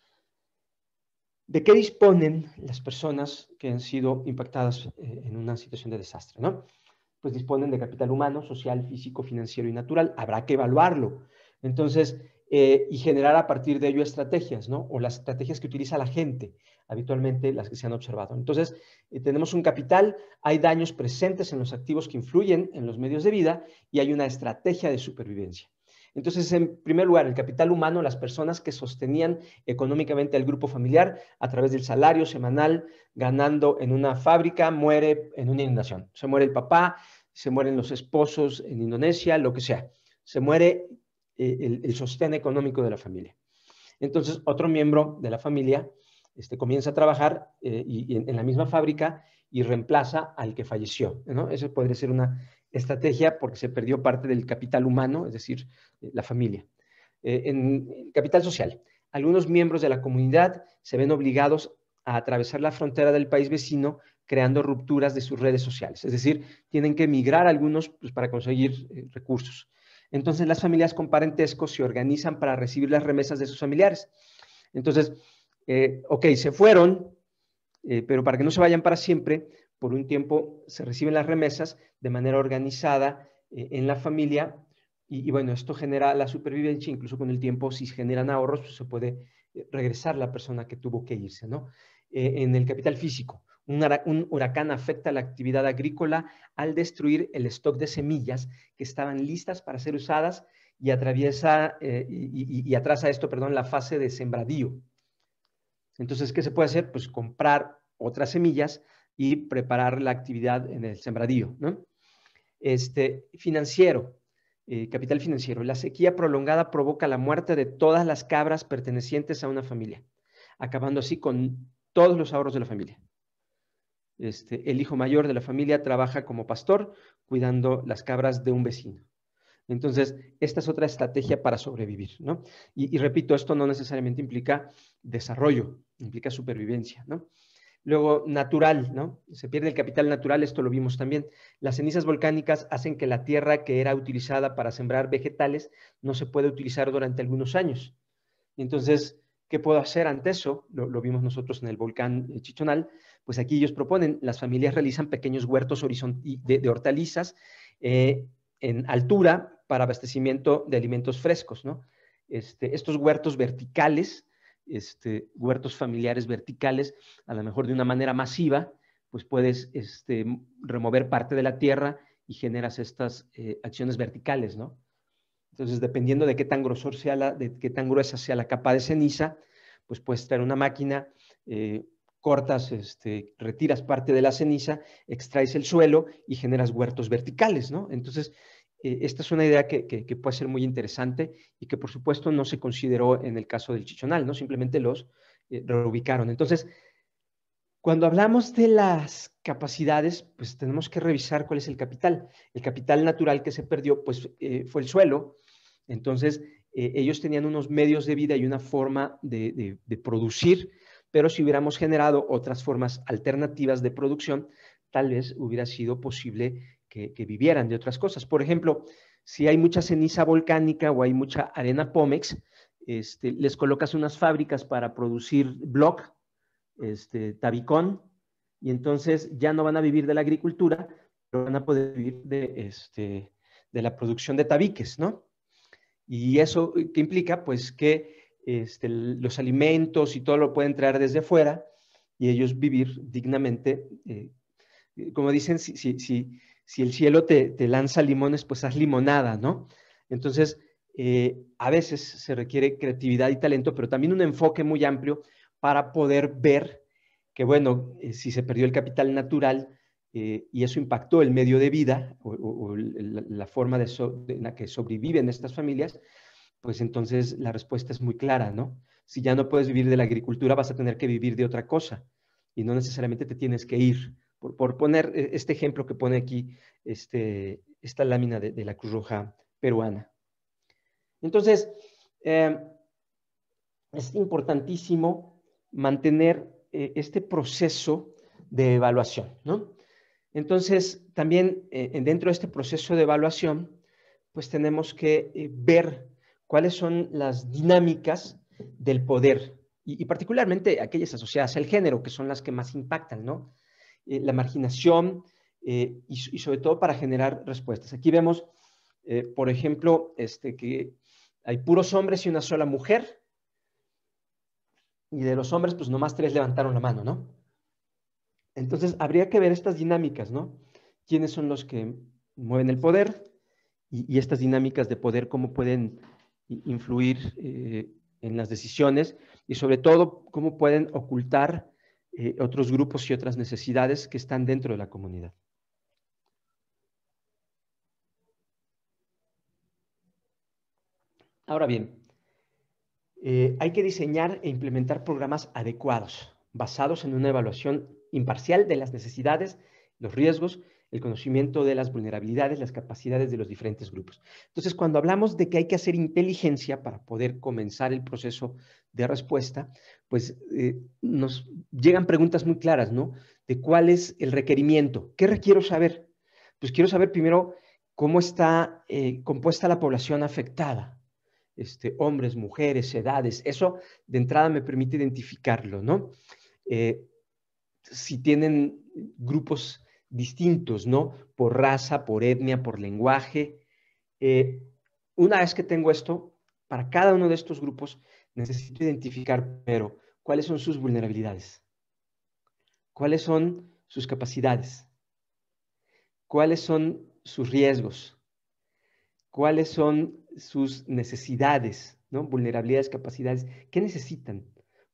¿De qué disponen las personas que han sido impactadas eh, en una situación de desastre? ¿no? Pues disponen de capital humano, social, físico, financiero y natural. Habrá que evaluarlo. Entonces, eh, y generar a partir de ello estrategias, ¿no? O las estrategias que utiliza la gente, habitualmente las que se han observado. Entonces, eh, tenemos un capital, hay daños presentes en los activos que influyen en los medios de vida y hay una estrategia de supervivencia. Entonces, en primer lugar, el capital humano, las personas que sostenían económicamente al grupo familiar a través del salario semanal, ganando en una fábrica, muere en una inundación. Se muere el papá, se mueren los esposos en Indonesia, lo que sea. Se muere eh, el, sostén económico de la familia. Entonces, otro miembro de la familia este, comienza a trabajar eh, y, en, la misma fábrica y reemplaza al que falleció. ¿no? Eso podría ser una estrategia porque se perdió parte del capital humano, es decir, eh, la familia. En capital social, algunos miembros de la comunidad se ven obligados a atravesar la frontera del país vecino creando rupturas de sus redes sociales. Es decir, tienen que emigrar algunos pues, para conseguir recursos. Entonces, las familias con parentesco se organizan para recibir las remesas de sus familiares. Entonces, ok, se fueron, pero para que no se vayan para siempre, por un tiempo se reciben las remesas de manera organizada eh, en la familia y, bueno, esto genera la supervivencia, incluso con el tiempo, si generan ahorros, pues se puede eh, regresar la persona que tuvo que irse, ¿no? Eh, en el capital físico, un, huracán afecta la actividad agrícola al destruir el stock de semillas que estaban listas para ser usadas y atraviesa y, y, atrasa esto, perdón, la fase de sembradío. Entonces, ¿qué se puede hacer? Pues comprar otras semillas y preparar la actividad en el sembradío. ¿no? Este, financiero, eh, capital financiero. La sequía prolongada provoca la muerte de todas las cabras pertenecientes a una familia, acabando así con todos los ahorros de la familia. Este, el hijo mayor de la familia trabaja como pastor cuidando las cabras de un vecino. Entonces, esta es otra estrategia para sobrevivir, ¿no? Y, repito, esto no necesariamente implica desarrollo, implica supervivencia, ¿no? Luego, natural, ¿no? Se pierde el capital natural, esto lo vimos también. Las cenizas volcánicas hacen que la tierra que era utilizada para sembrar vegetales no se puede utilizar durante algunos años. Entonces, ¿qué puedo hacer ante eso? Lo, vimos nosotros en el volcán Chichonal. Pues aquí ellos proponen, las familias realizan pequeños huertos de, de hortalizas eh, en altura para abastecimiento de alimentos frescos, ¿no? Este, estos huertos verticales este, huertos familiares verticales, a lo mejor de una manera masiva, pues puedes este, remover parte de la tierra y generas estas eh, acciones verticales, ¿no? Entonces, dependiendo de qué tan grosor sea la, de qué tan gruesa sea la capa de ceniza, pues puedes traer una máquina, eh, cortas, este, retiras parte de la ceniza, extraes el suelo y generas huertos verticales, ¿no? Entonces, eh, esta es una idea que, puede ser muy interesante y que por supuesto no se consideró en el caso del chichonal, ¿no? Simplemente los eh, reubicaron. Entonces, cuando hablamos de las capacidades, pues tenemos que revisar cuál es el capital. El capital natural que se perdió, pues eh, fue el suelo. Entonces, ellos tenían unos medios de vida y una forma de, producir, pero si hubiéramos generado otras formas alternativas de producción, tal vez hubiera sido posible que, vivieran de otras cosas. Por ejemplo, si hay mucha ceniza volcánica o hay mucha arena Pómex, este, les colocas unas fábricas para producir block, este, tabicón, y entonces ya no van a vivir de la agricultura, pero van a poder vivir de, este, de la producción de tabiques, ¿no? Y eso, ¿qué implica? Pues que este, los alimentos y todo lo pueden traer desde fuera y ellos vivir dignamente. Eh, como dicen, si, el cielo te, lanza limones, pues haz limonada, ¿no? Entonces, eh, a veces se requiere creatividad y talento, pero también un enfoque muy amplio para poder ver que, bueno, eh, si se perdió el capital natural y eso impactó el medio de vida o, la, forma en la que sobreviven estas familias, pues entonces la respuesta es muy clara, ¿no? Si ya no puedes vivir de la agricultura, vas a tener que vivir de otra cosa y no necesariamente te tienes que ir. Por, poner eh, este ejemplo que pone aquí este, esta lámina de, la Cruz Roja peruana. Entonces, eh, es importantísimo mantener eh, este proceso de evaluación, ¿no? Entonces, también dentro de este proceso de evaluación, pues tenemos que ver cuáles son las dinámicas del poder y, particularmente aquellas asociadas al género, que son las que más impactan, ¿no? Eh, la marginación eh, y, sobre todo para generar respuestas. Aquí vemos, eh, por ejemplo, este, que hay puros hombres y una sola mujer, y de los hombres, pues nomás tres levantaron la mano, ¿no? Entonces, habría que ver estas dinámicas, ¿no? ¿Quiénes son los que mueven el poder? Y, y estas dinámicas de poder, cómo pueden influir eh, en las decisiones y sobre todo cómo pueden ocultar eh, otros grupos y otras necesidades que están dentro de la comunidad. Ahora bien, eh, hay que diseñar e implementar programas adecuados, basados en una evaluación imparcial de las necesidades, los riesgos el conocimiento de las vulnerabilidades, las capacidades de los diferentes grupos. Entonces, cuando hablamos de que hay que hacer inteligencia para poder comenzar el proceso de respuesta, pues eh, nos llegan preguntas muy claras, ¿no? De cuál es el requerimiento. ¿Qué requiero saber? Pues quiero saber primero cómo está eh, compuesta la población afectada. Este, hombres, mujeres, edades. Eso de entrada me permite identificarlo, ¿no? Eh, si tienen grupos distintos, ¿no? Por raza, por etnia, por lenguaje. Eh, una vez que tengo esto, para cada uno de estos grupos necesito identificar pero cuáles son sus vulnerabilidades, cuáles son sus capacidades, cuáles son sus riesgos, cuáles son sus necesidades, ¿no? Vulnerabilidades, capacidades, ¿qué necesitan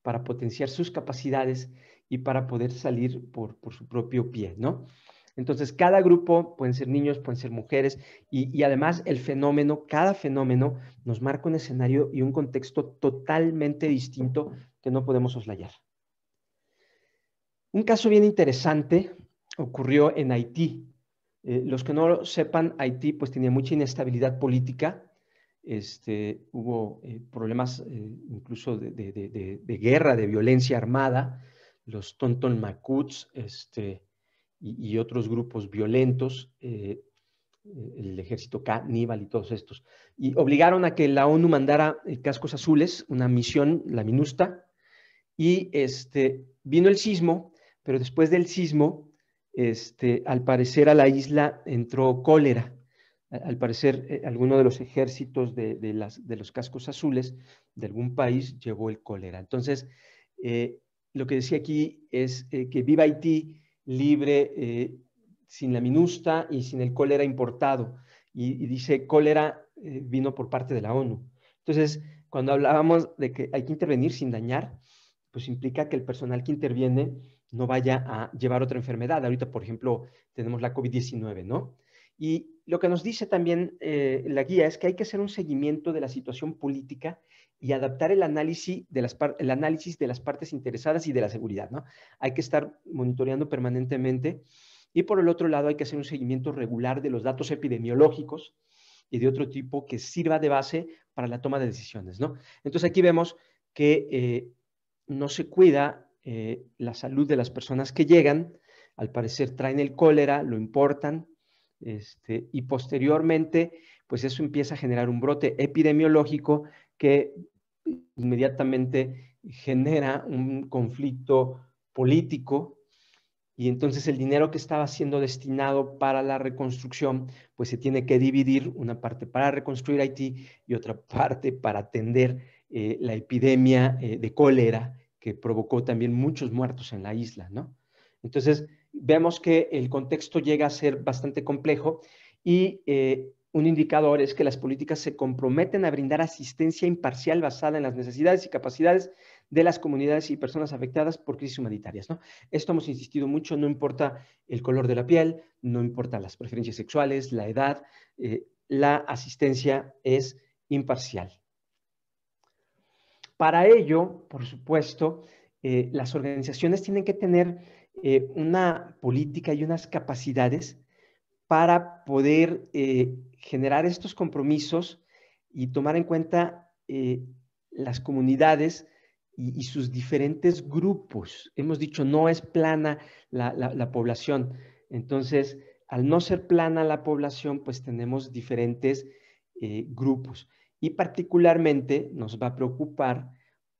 para potenciar sus capacidades y para poder salir por, por su propio pie, ¿no? Entonces, cada grupo, pueden ser niños, pueden ser mujeres, y, además el fenómeno, cada fenómeno nos marca un escenario y un contexto totalmente distinto que no podemos soslayar. Un caso bien interesante ocurrió en Haití. Eh, los que no sepan, Haití pues tenía mucha inestabilidad política, este, hubo eh, problemas eh, incluso de, guerra, de violencia armada, los Tonton Macuts, este, y, otros grupos violentos, eh, el ejército caníbal y todos estos. Y obligaron a que la ONU mandara eh, cascos azules, una misión, la MINUSTA, y este, vino el sismo, pero después del sismo, este, al parecer a la isla entró cólera. Al parecer, eh, alguno de los ejércitos de, las, de, los cascos azules de algún país llevó el cólera. Entonces, lo que decía aquí es que Viva Haití libre, eh, sin la minusta y sin el cólera importado. Y, dice, cólera eh, vino por parte de la ONU. Entonces, cuando hablábamos de que hay que intervenir sin dañar, pues implica que el personal que interviene no vaya a llevar otra enfermedad. Ahorita, por ejemplo, tenemos la COVID-19, ¿no? Y lo que nos dice también eh, la guía es que hay que hacer un seguimiento de la situación política y adaptar el análisis, de las análisis de las partes interesadas y de la seguridad, ¿no? Hay que estar monitoreando permanentemente y por el otro lado hay que hacer un seguimiento regular de los datos epidemiológicos y de otro tipo que sirva de base para la toma de decisiones, ¿no? Entonces aquí vemos que eh, no se cuida eh, la salud de las personas que llegan, al parecer traen el cólera, lo importan, este, y posteriormente, pues eso empieza a generar un brote epidemiológico que inmediatamente genera un conflicto político y entonces el dinero que estaba siendo destinado para la reconstrucción, pues se tiene que dividir, una parte para reconstruir Haití y otra parte para atender eh, la epidemia eh, de cólera que provocó también muchos muertos en la isla, ¿no? Entonces, vemos que el contexto llega a ser bastante complejo y eh, un indicador es que las políticas se comprometen a brindar asistencia imparcial basada en las necesidades y capacidades de las comunidades y personas afectadas por crisis humanitarias. Esto hemos insistido mucho, no importa el color de la piel, no importa las preferencias sexuales, la edad, eh, la asistencia es imparcial. Para ello, por supuesto, eh, las organizaciones tienen que tener eh, una política y unas capacidades para poder generar estos compromisos y tomar en cuenta las comunidades y, sus diferentes grupos. Hemos dicho, no es plana la, población. Entonces, al no ser plana la población, pues tenemos diferentes eh, grupos. Y particularmente nos va a preocupar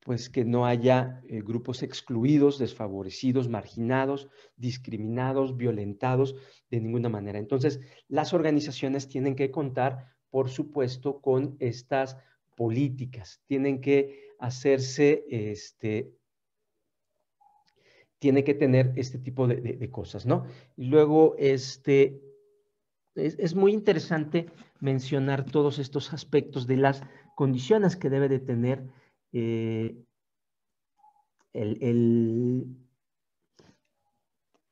pues que no haya eh, grupos excluidos, desfavorecidos, marginados, discriminados, violentados de ninguna manera. Entonces, las organizaciones tienen que contar, por supuesto, con estas políticas, tienen que hacerse, este, tiene que tener este tipo de, cosas, ¿no? Y luego, este, es, muy interesante mencionar todos estos aspectos de las condiciones que debe de tener eh,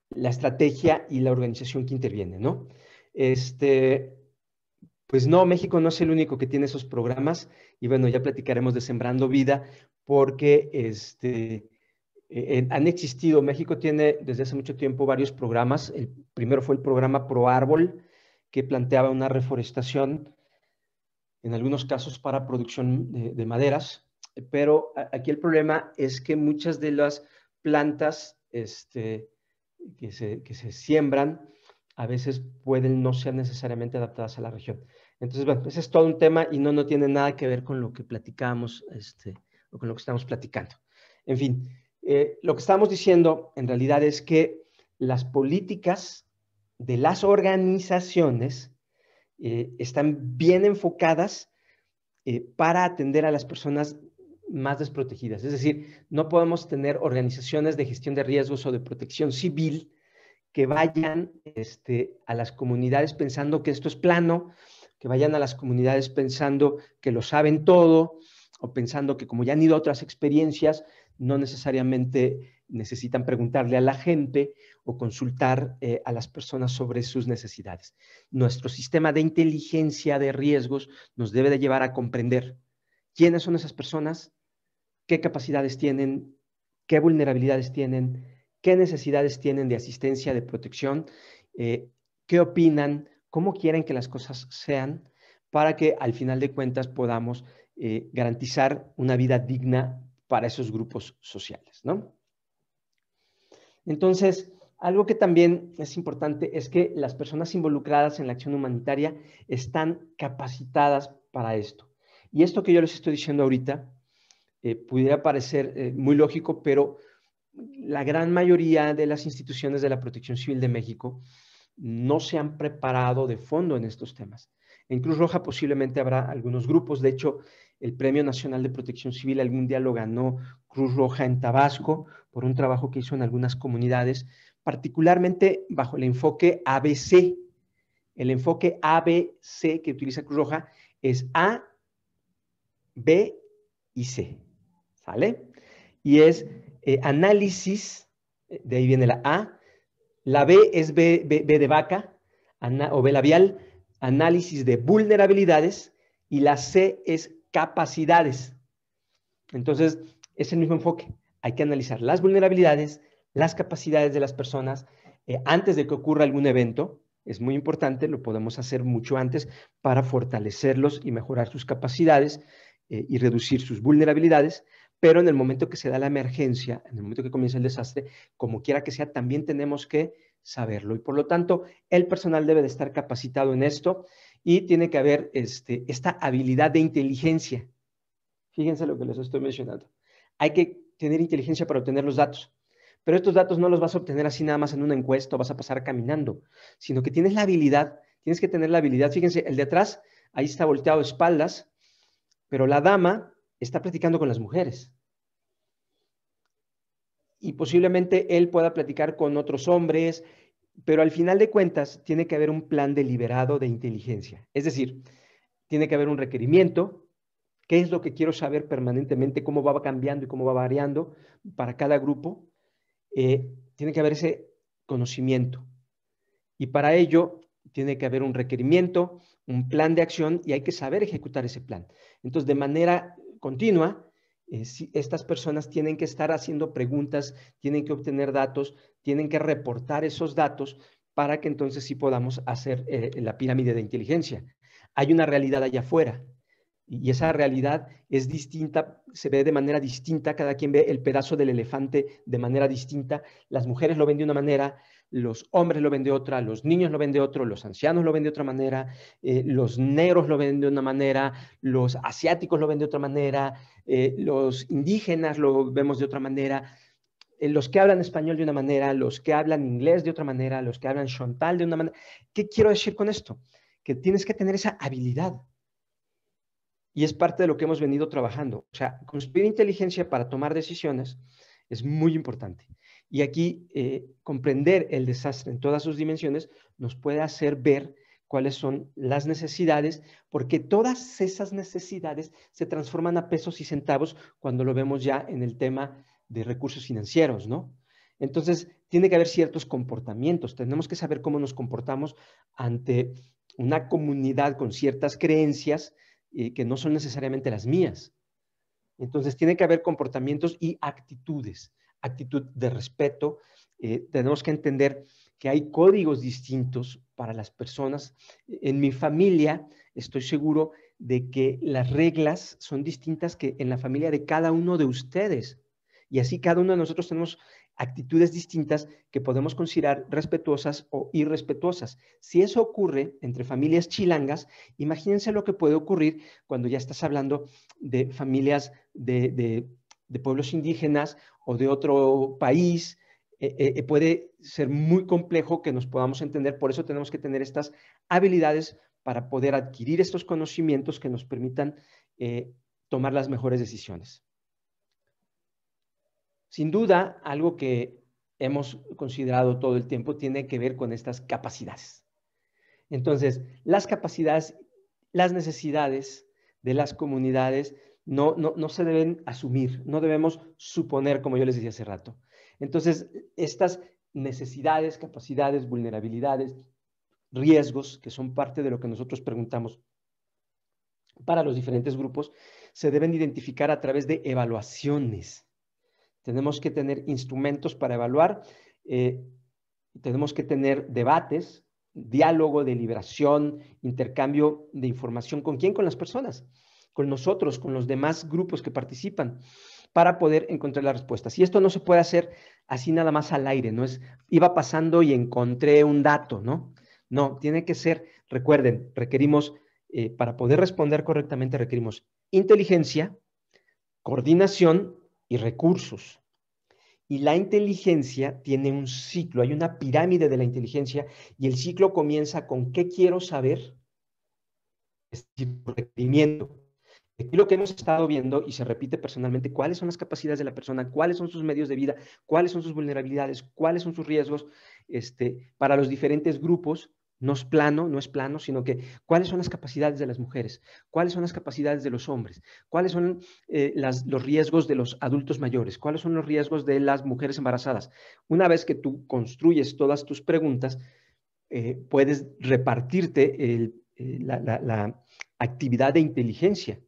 la estrategia y la organización que interviene, ¿no? Este, pues no, México no es el único que tiene esos programas y bueno, ya platicaremos de Sembrando Vida porque este, eh, han existido, México tiene desde hace mucho tiempo varios programas. El primero fue el programa Pro Árbol, que planteaba una reforestación, en algunos casos para producción de, maderas, pero aquí el problema es que muchas de las plantas este, que, se, que se siembran a veces pueden no ser necesariamente adaptadas a la región. Entonces, bueno, ese es todo un tema y no, no tiene nada que ver con lo que platicamos, este, o con lo que estamos platicando. En fin, eh, lo que estamos diciendo en realidad es que las políticas de las organizaciones eh, están bien enfocadas eh, para atender a las personas más desprotegidas. Es decir, no podemos tener organizaciones de gestión de riesgos o de protección civil que vayan este, a las comunidades pensando que esto es plano, que vayan a las comunidades pensando que lo saben todo o pensando que como ya han ido a otras experiencias, no necesariamente necesitan preguntarle a la gente o consultar eh, a las personas sobre sus necesidades. Nuestro sistema de inteligencia de riesgos nos debe de llevar a comprender quiénes son esas personas, qué capacidades tienen, qué vulnerabilidades tienen, qué necesidades tienen de asistencia, de protección, eh, qué opinan, cómo quieren que las cosas sean para que al final de cuentas podamos eh, garantizar una vida digna para esos grupos sociales, ¿no? Entonces, algo que también es importante es que las personas involucradas en la acción humanitaria están capacitadas para esto. Y esto que yo les estoy diciendo ahorita eh, pudiera parecer eh, muy lógico, pero la gran mayoría de las instituciones de la Protección Civil de México no se han preparado de fondo en estos temas. En Cruz Roja posiblemente habrá algunos grupos, de hecho, el Premio Nacional de Protección Civil algún día lo ganó Cruz Roja en Tabasco por un trabajo que hizo en algunas comunidades, particularmente bajo el enfoque ABC. El enfoque ABC que utiliza Cruz Roja es A, B y C. ¿Sale? Y es eh, análisis, de ahí viene la A, la B es B, de vaca o B labial, análisis de vulnerabilidades y la C es capacidades. Entonces, es el mismo enfoque. Hay que analizar las vulnerabilidades, las capacidades de las personas eh, antes de que ocurra algún evento. Es muy importante, lo podemos hacer mucho antes para fortalecerlos y mejorar sus capacidades eh, y reducir sus vulnerabilidades pero en el momento que se da la emergencia, en el momento que comienza el desastre, como quiera que sea, también tenemos que saberlo. Y por lo tanto, el personal debe de estar capacitado en esto y tiene que haber este, esta habilidad de inteligencia. Fíjense lo que les estoy mencionando. Hay que tener inteligencia para obtener los datos. Pero estos datos no los vas a obtener así nada más en una encuesta o vas a pasar caminando, sino que tienes la habilidad, tienes que tener la habilidad. Fíjense, el de atrás, ahí está volteado espaldas, pero la dama está platicando con las mujeres. Y posiblemente él pueda platicar con otros hombres, pero al final de cuentas tiene que haber un plan deliberado de inteligencia. Es decir, tiene que haber un requerimiento, qué es lo que quiero saber permanentemente, cómo va cambiando y cómo va variando para cada grupo. Eh, tiene que haber ese conocimiento. Y para ello tiene que haber un requerimiento, un plan de acción y hay que saber ejecutar ese plan. Entonces, de manera continua, eh, estas personas tienen que estar haciendo preguntas, tienen que obtener datos, tienen que reportar esos datos para que entonces sí podamos hacer eh, la pirámide de inteligencia. Hay una realidad allá afuera y esa realidad es distinta, se ve de manera distinta, cada quien ve el pedazo del elefante de manera distinta, las mujeres lo ven de una manera, los hombres lo ven de otra, los niños lo ven de otro, los ancianos lo ven de otra manera, eh, los negros lo ven de una manera, los asiáticos lo ven de otra manera, eh, los indígenas lo vemos de otra manera, eh, los que hablan español de una manera, los que hablan inglés de otra manera, los que hablan chontal de una manera. ¿Qué quiero decir con esto? Que tienes que tener esa habilidad y es parte de lo que hemos venido trabajando. O sea, construir inteligencia para tomar decisiones es muy importante. Y aquí eh, comprender el desastre en todas sus dimensiones nos puede hacer ver cuáles son las necesidades, porque todas esas necesidades se transforman a pesos y centavos cuando lo vemos ya en el tema de recursos financieros, ¿no? Entonces, tiene que haber ciertos comportamientos, tenemos que saber cómo nos comportamos ante una comunidad con ciertas creencias que no son necesariamente las mías. Entonces, tiene que haber comportamientos y actitudes, actitud de respeto. Eh, tenemos que entender que hay códigos distintos para las personas. En mi familia, estoy seguro de que las reglas son distintas que en la familia de cada uno de ustedes. Y así cada uno de nosotros tenemos actitudes distintas que podemos considerar respetuosas o irrespetuosas. Si eso ocurre entre familias chilangas, imagínense lo que puede ocurrir cuando ya estás hablando de familias de, pueblos indígenas o de otro país. Eh, eh, eh, puede ser muy complejo que nos podamos entender, por eso tenemos que tener estas habilidades para poder adquirir estos conocimientos que nos permitan tomar las mejores decisiones. Sin duda, algo que hemos considerado todo el tiempo tiene que ver con estas capacidades. Entonces, las capacidades, las necesidades de las comunidades no, no, se deben asumir, no debemos suponer, como yo les decía hace rato. Entonces, estas necesidades, capacidades, vulnerabilidades, riesgos, que son parte de lo que nosotros preguntamos para los diferentes grupos, se deben identificar a través de evaluaciones. Tenemos que tener instrumentos para evaluar, eh, tenemos que tener debates, diálogo, deliberación, intercambio de información. ¿Con quién? Con las personas, con nosotros, con los demás grupos que participan, para poder encontrar las respuestas. Y esto no se puede hacer así nada más al aire, no es, iba pasando y encontré un dato, ¿no? No, tiene que ser, recuerden, requerimos, eh, para poder responder correctamente, requerimos inteligencia, coordinación y recursos. Y la inteligencia tiene un ciclo, hay una pirámide de la inteligencia y el ciclo comienza con qué quiero saber, es decir, requerimiento. Aquí lo que hemos estado viendo y se repite personalmente, cuáles son las capacidades de la persona, cuáles son sus medios de vida, cuáles son sus vulnerabilidades, cuáles son sus riesgos este, para los diferentes grupos no es plano, no es plano, sino que cuáles son las capacidades de las mujeres, cuáles son las capacidades de los hombres, cuáles son eh, los riesgos de los adultos mayores, cuáles son los riesgos de las mujeres embarazadas. Una vez que tú construyes todas tus preguntas, eh, puedes repartirte eh, la, actividad de inteligencia.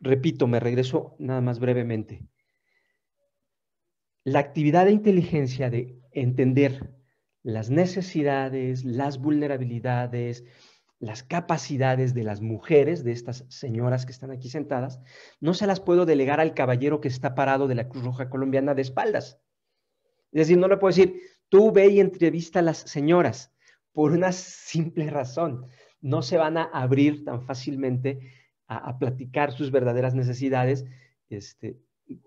Repito, me regreso nada más brevemente. La actividad de inteligencia de entender las necesidades, las vulnerabilidades, las capacidades de las mujeres, de estas señoras que están aquí sentadas, no se las puedo delegar al caballero que está parado de la Cruz Roja Colombiana de espaldas. Es decir, no le puedo decir, tú ve y entrevista a las señoras, por una simple razón. no se van a abrir tan fácilmente a, platicar sus verdaderas necesidades, este,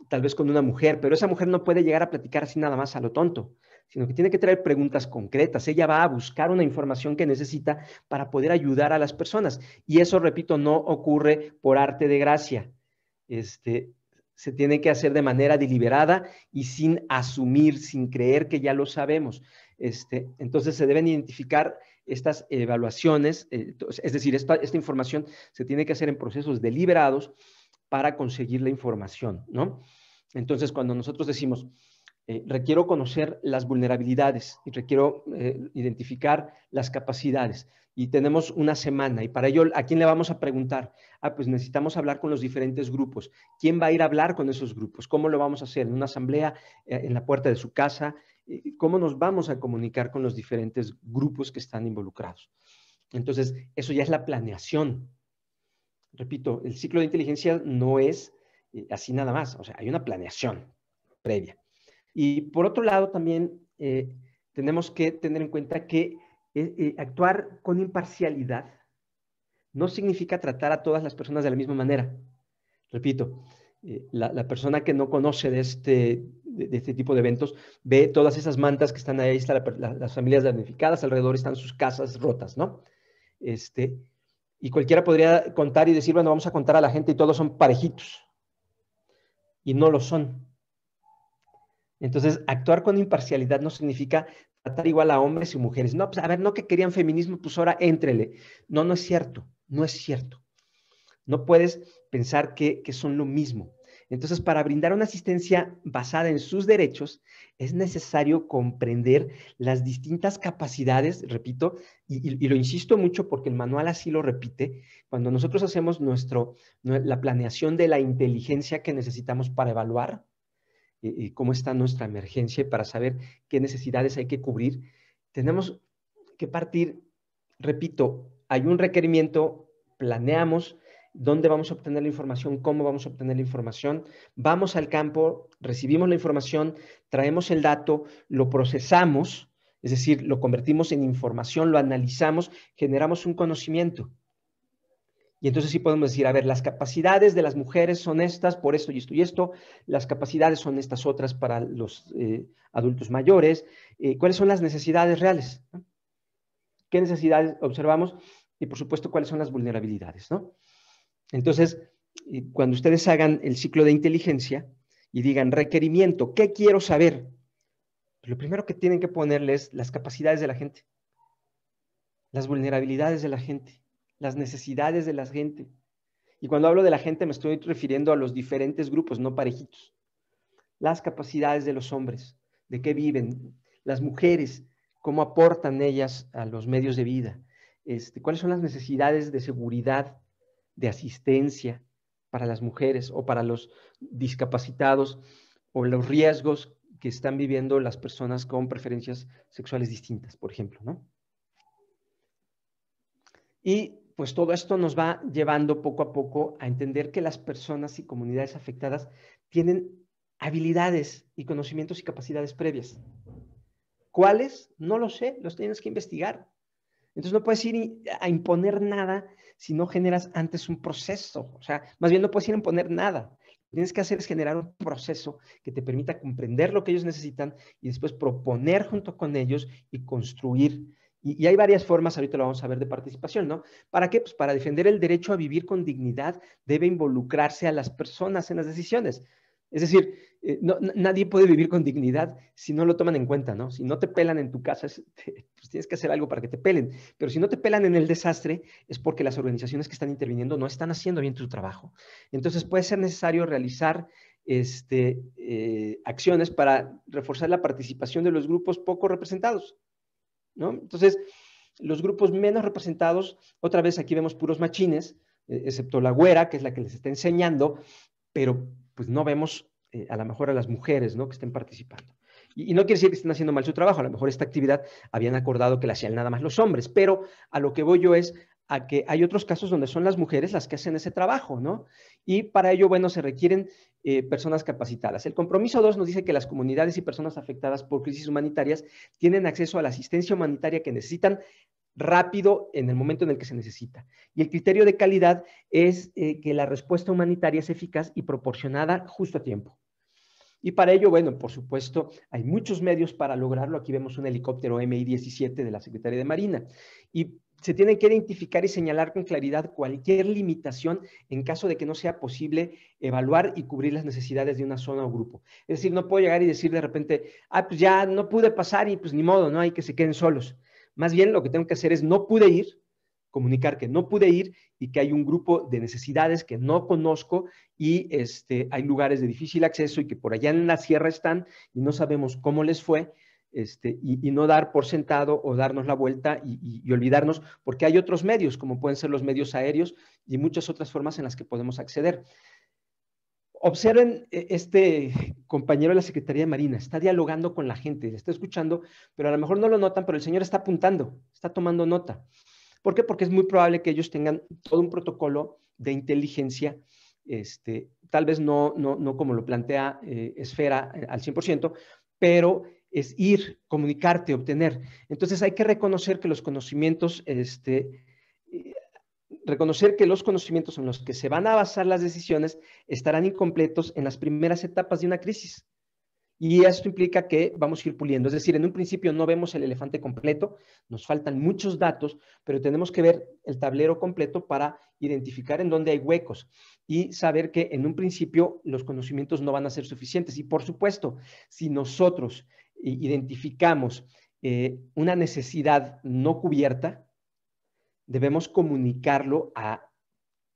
tal vez con una mujer, pero esa mujer no puede llegar a platicar así nada más a lo tonto, sino que tiene que traer preguntas concretas. Ella va a buscar una información que necesita para poder ayudar a las personas. Y eso, repito, no ocurre por arte de gracia. Este, se tiene que hacer de manera deliberada y sin asumir, sin creer que ya lo sabemos. Este, entonces se deben identificar estas evaluaciones, eh, es decir, esta, información se tiene que hacer en procesos deliberados para conseguir la información, ¿no? Entonces, cuando nosotros decimos, eh, requiero conocer las vulnerabilidades y requiero eh, identificar las capacidades, y tenemos una semana y para ello, ¿a quién le vamos a preguntar? Ah, pues necesitamos hablar con los diferentes grupos. ¿Quién va a ir a hablar con esos grupos? ¿Cómo lo vamos a hacer? ¿En una asamblea? ¿En la puerta de su casa? Eh, ¿Cómo nos vamos a comunicar con los diferentes grupos que están involucrados? Entonces, eso ya es la planeación. Repito, el ciclo de inteligencia no es eh, así nada más, o sea, hay una planeación previa. Y por otro lado, también tenemos que tener en cuenta que eh, eh, actuar con imparcialidad no significa tratar a todas las personas de la misma manera. Repito, eh, la, persona que no conoce de este, de, este tipo de eventos ve todas esas mantas que están ahí, están las familias damnificadas, alrededor están sus casas rotas, ¿no? Este, y cualquiera podría contar y decir, bueno, vamos a contar a la gente y todos son parejitos. Y no lo son. Entonces, actuar con imparcialidad no significa tratar igual a hombres y mujeres. No, pues a ver, no que querían feminismo, pues ahora éntrele. No, no es cierto, no es cierto. No puedes pensar que, son lo mismo. Entonces, para brindar una asistencia basada en sus derechos, es necesario comprender las distintas capacidades, repito, y, lo insisto mucho porque el manual así lo repite, cuando nosotros hacemos nuestro, la planeación de la inteligencia que necesitamos para evaluar, cómo está nuestra emergencia y para saber qué necesidades hay que cubrir, tenemos que partir, repito, hay un requerimiento, planeamos dónde vamos a obtener la información, cómo vamos a obtener la información, vamos al campo, recibimos la información, traemos el dato, lo procesamos, es decir, lo convertimos en información, lo analizamos, generamos un conocimiento. Y entonces sí podemos decir, a ver, las capacidades de las mujeres son estas por esto y esto y esto, las capacidades son estas otras para los eh, adultos mayores, eh, cuáles son las necesidades reales, qué necesidades observamos y por supuesto cuáles son las vulnerabilidades. ¿no? Entonces, cuando ustedes hagan el ciclo de inteligencia y digan requerimiento, ¿qué quiero saber? Pues lo primero que tienen que ponerles las capacidades de la gente, las vulnerabilidades de la gente las necesidades de la gente. Y cuando hablo de la gente me estoy refiriendo a los diferentes grupos, no parejitos. Las capacidades de los hombres, de qué viven, las mujeres, cómo aportan ellas a los medios de vida, este, cuáles son las necesidades de seguridad, de asistencia para las mujeres o para los discapacitados o los riesgos que están viviendo las personas con preferencias sexuales distintas, por ejemplo, ¿no? Y pues todo esto nos va llevando poco a poco a entender que las personas y comunidades afectadas tienen habilidades y conocimientos y capacidades previas. ¿Cuáles? No lo sé, los tienes que investigar. Entonces no puedes ir a imponer nada si no generas antes un proceso. O sea, más bien no puedes ir a imponer nada. Lo que tienes que hacer es generar un proceso que te permita comprender lo que ellos necesitan y después proponer junto con ellos y construir y, hay varias formas, ahorita lo vamos a ver, de participación, ¿no? ¿Para qué? Pues para defender el derecho a vivir con dignidad debe involucrarse a las personas en las decisiones. Es decir, eh, nadie puede vivir con dignidad si no lo toman en cuenta, ¿no? Si no te pelan en tu casa, pues tienes que hacer algo para que te pelen. Pero si no te pelan en el desastre, es porque las organizaciones que están interviniendo no están haciendo bien su trabajo. Entonces puede ser necesario realizar este, eh, acciones para reforzar la participación de los grupos poco representados. Entonces, los grupos menos representados, otra vez aquí vemos puros machines, eh, excepto la güera, que es la que les está enseñando, pero pues no vemos eh, a lo mejor a las mujeres, ¿no? Que estén participando. Y, no quiere decir que estén haciendo mal su trabajo, a lo mejor esta actividad habían acordado que la hacían nada más los hombres, pero a lo que voy yo es a que hay otros casos donde son las mujeres las que hacen ese trabajo, ¿no? Y para ello, bueno, se requieren eh, personas capacitadas. El compromiso 2 nos dice que las comunidades y personas afectadas por crisis humanitarias tienen acceso a la asistencia humanitaria que necesitan rápido en el momento en el que se necesita. Y el criterio de calidad es eh, que la respuesta humanitaria es eficaz y proporcionada justo a tiempo. Y para ello, bueno, por supuesto, hay muchos medios para lograrlo. Aquí vemos un helicóptero MI-17 de la Secretaría de Marina. Y se tienen que identificar y señalar con claridad cualquier limitación en caso de que no sea posible evaluar y cubrir las necesidades de una zona o grupo. Es decir, no puedo llegar y decir de repente, ah, pues ya no pude pasar y pues ni modo, ¿no? Hay que se queden solos. Más bien lo que tengo que hacer es no pude ir, comunicar que no pude ir y que hay un grupo de necesidades que no conozco y este, hay lugares de difícil acceso y que por allá en la sierra están y no sabemos cómo les fue. Este, y, no dar por sentado o darnos la vuelta y, y, olvidarnos, porque hay otros medios, como pueden ser los medios aéreos y muchas otras formas en las que podemos acceder. Observen, e, este compañero de la Secretaría de Marina está dialogando con la gente, está escuchando, pero a lo mejor no lo notan, pero el señor está apuntando, está tomando nota. ¿Por qué? Porque es muy probable que ellos tengan todo un protocolo de inteligencia, este, tal vez no, no, como lo plantea eh, Esfera eh, al 100%, pero es ir, comunicarte, obtener. Entonces hay que reconocer que los conocimientos este, reconocer que los conocimientos en los que se van a basar las decisiones estarán incompletos en las primeras etapas de una crisis. Y esto implica que vamos a ir puliendo. Es decir, en un principio no vemos el elefante completo, nos faltan muchos datos, pero tenemos que ver el tablero completo para identificar en dónde hay huecos y saber que en un principio los conocimientos no van a ser suficientes. Y por supuesto, si nosotros identificamos eh, una necesidad no cubierta, debemos comunicarlo a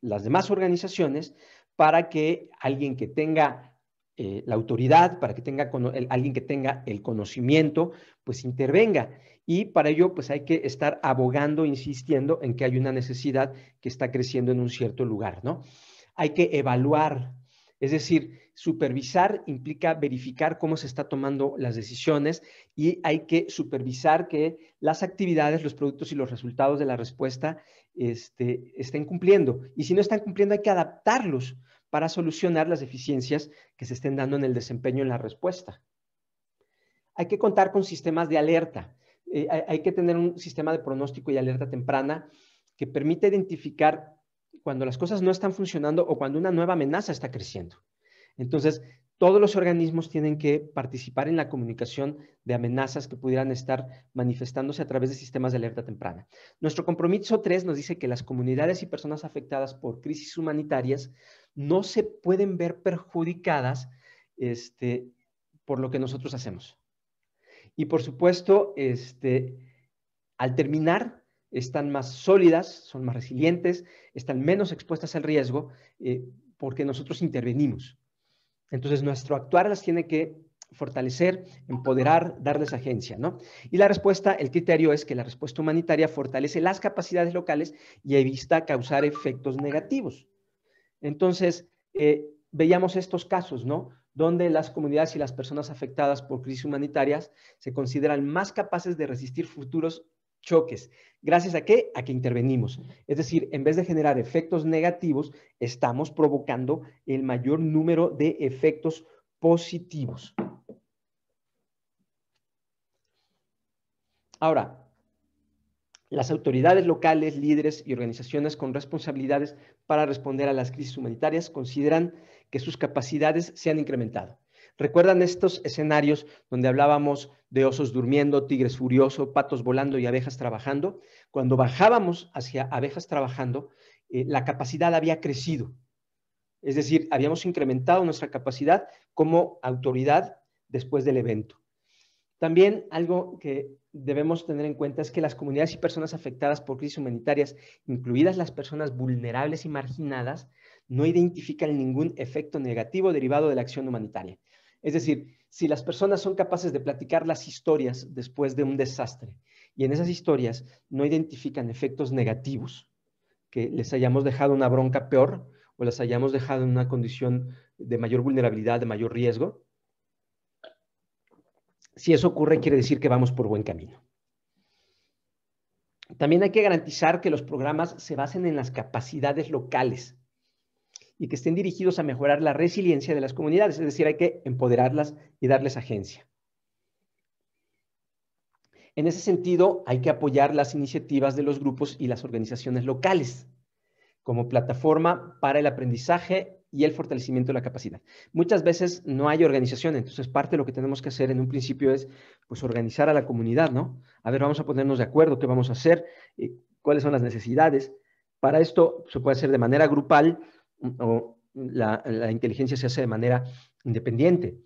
las demás organizaciones para que alguien que tenga eh, la autoridad, para que tenga alguien que tenga el conocimiento, pues intervenga. Y para ello, pues hay que estar abogando, insistiendo en que hay una necesidad que está creciendo en un cierto lugar, ¿no? Hay que evaluar es decir, supervisar implica verificar cómo se está tomando las decisiones y hay que supervisar que las actividades, los productos y los resultados de la respuesta este, estén cumpliendo. Y si no están cumpliendo, hay que adaptarlos para solucionar las deficiencias que se estén dando en el desempeño en la respuesta. Hay que contar con sistemas de alerta. Eh, hay que tener un sistema de pronóstico y alerta temprana que permita identificar cuando las cosas no están funcionando o cuando una nueva amenaza está creciendo. Entonces, todos los organismos tienen que participar en la comunicación de amenazas que pudieran estar manifestándose a través de sistemas de alerta temprana. Nuestro compromiso 3 nos dice que las comunidades y personas afectadas por crisis humanitarias no se pueden ver perjudicadas este, por lo que nosotros hacemos. Y por supuesto, este, al terminar están más sólidas, son más resilientes, están menos expuestas al riesgo eh, porque nosotros intervenimos. Entonces, nuestro actuar las tiene que fortalecer, empoderar, darles agencia, ¿no? Y la respuesta, el criterio es que la respuesta humanitaria fortalece las capacidades locales y evita causar efectos negativos. Entonces, eh, veíamos estos casos, ¿no? Donde las comunidades y las personas afectadas por crisis humanitarias se consideran más capaces de resistir futuros choques. ¿Gracias a qué? A que intervenimos. Es decir, en vez de generar efectos negativos, estamos provocando el mayor número de efectos positivos. Ahora, las autoridades locales, líderes y organizaciones con responsabilidades para responder a las crisis humanitarias consideran que sus capacidades se han incrementado. ¿Recuerdan estos escenarios donde hablábamos de osos durmiendo, tigres furiosos, patos volando y abejas trabajando? Cuando bajábamos hacia abejas trabajando, eh, la capacidad había crecido. Es decir, habíamos incrementado nuestra capacidad como autoridad después del evento. También algo que debemos tener en cuenta es que las comunidades y personas afectadas por crisis humanitarias, incluidas las personas vulnerables y marginadas, no identifican ningún efecto negativo derivado de la acción humanitaria. Es decir, si las personas son capaces de platicar las historias después de un desastre y en esas historias no identifican efectos negativos, que les hayamos dejado una bronca peor o les hayamos dejado en una condición de mayor vulnerabilidad, de mayor riesgo, si eso ocurre quiere decir que vamos por buen camino. También hay que garantizar que los programas se basen en las capacidades locales y que estén dirigidos a mejorar la resiliencia de las comunidades, es decir, hay que empoderarlas y darles agencia. En ese sentido, hay que apoyar las iniciativas de los grupos y las organizaciones locales como plataforma para el aprendizaje y el fortalecimiento de la capacidad. Muchas veces no hay organización, entonces parte de lo que tenemos que hacer en un principio es pues organizar a la comunidad, ¿no? A ver, vamos a ponernos de acuerdo, qué vamos a hacer, eh, cuáles son las necesidades. Para esto se puede hacer de manera grupal o la, la inteligencia se hace de manera independiente.